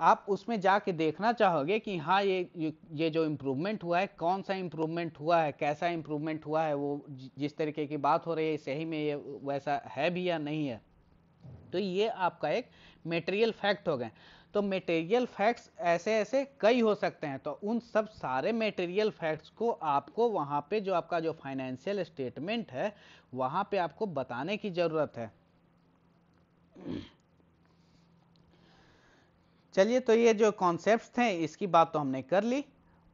आप उसमें जाके देखना चाहोगे कि हाँ ये ये जो इम्प्रूवमेंट हुआ है, कौन सा इम्प्रूवमेंट हुआ है, कैसा इम्प्रूवमेंट हुआ है, वो जिस तरीके की बात हो रही है, सही में ये वैसा है भी या नहीं है। तो ये आपका एक मेटेरियल फैक्ट हो गए। तो मेटेरियल फैक्ट्स ऐसे ऐसे कई हो सकते हैं। तो उन सब सारे मेटेरियल फैक्ट्स को आपको वहाँ पे जो आपका जो फाइनेंशियल स्टेटमेंट है, वहाँ पे आपको बताने की ज़रूरत है। चलिए तो ये जो कॉन्सेप्ट थे, इसकी बात तो हमने कर ली।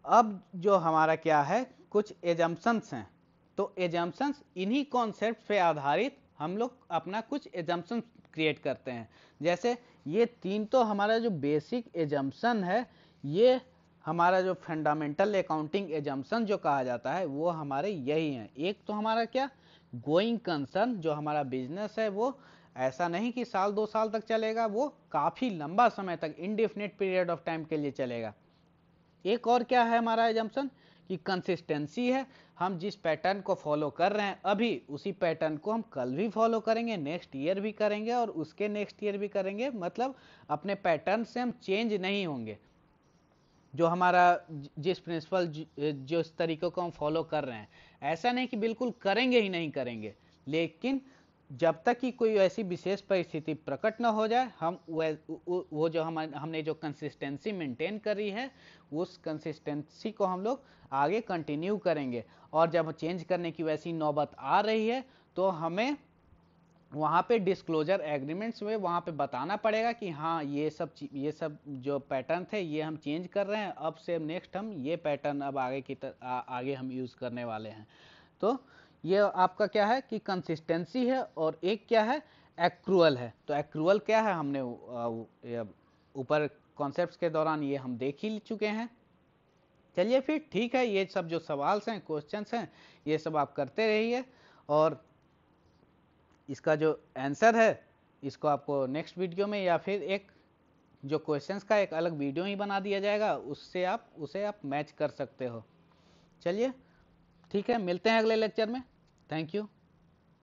अब जो हमारा क्या है, कुछ एजम्पन्स हैं। तो एजम्पन्स इन्हीं कॉन्सेप्ट पे आधारित हम लोग अपना कुछ एजम्पन्स क्रिएट करते हैं। जैसे ये तीन तो हमारा जो बेसिक एजम्पन है, ये हमारा जो फंडामेंटल अकाउंटिंग एजम्पन जो कहा जाता है, वो हमारे यही हैं। एक तो हमारा क्या? गोइंग कंसर्न जो हमारा बिज़नेस है, वो ऐसा नहीं कि साल, दो साल तक चलेगा, वो काफ़ी लंबा समय तक इनडिफिनिट पीरियड ऑफ़ टाइम के लिए चलेगा। एक और क्या है हमारा एजम्पन कि कंसिस्टेंसी है। हम जिस पैटर्न को फॉलो कर रहे हैं, अभी उसी पैटर्न को हम कल भी फॉलो करेंगे नेक्स्ट ईयर भी करेंगे और उसके नेक्स्ट ईयर भी करेंगे। मतलब अपने पैटर्न से हम चेंज नहीं होंगे। जो हमारा जिस प्रिंसिपल जिस तरीकों को हम फॉलो कर रहे हैं। ऐसा नहीं कि बिल्कुल करेंगे ही नहीं करेंगे। लेकिन जब तक कि कोई ऐसी विशेष परिस्थिति प्रकट न हो जाए हम वो जो हम हमने जो कंसिस्टेंसी मेंटेन करी है उस कंसिस्टेंसी को हम लोग आगे कंटिन्यू करेंगे। और जब चेंज करने की वैसी नौबत आ रही है तो हमें वहाँ पे डिस्क्लोजर एग्रीमेंट्स में वहाँ पे बताना पड़ेगा कि हाँ ये सब ये सब जो पैटर्न थे ये हम चेंज कर रहे हैं अब से नेक्स्ट हम ये पैटर्न अब आगे की तर, आ, आगे हम यूज़ करने वाले हैं। तो ये आपका क्या है कि कंसिस्टेंसी है और एक क्या है? एक्रूअल है। तो एक्रूअल क्या है? हमने ऊपर कॉन्सेप्ट के दौरान ये हम देख ही चुके हैं। चलिए फिर, ठीक है, ये सब जो सवाल हैं क्वेश्चन हैं, ये सब आप करते रहिए और इसका जो आंसर है, इसको आपको नेक्स्ट वीडियो में या फिर एक जो क्वेश्चंस का एक अलग वीडियो ही बना दिया जाएगा, उससे आप, उसे आप मैच कर सकते हो। चलिए, ठीक है, मिलते हैं अगले लेक्चर में। Thank you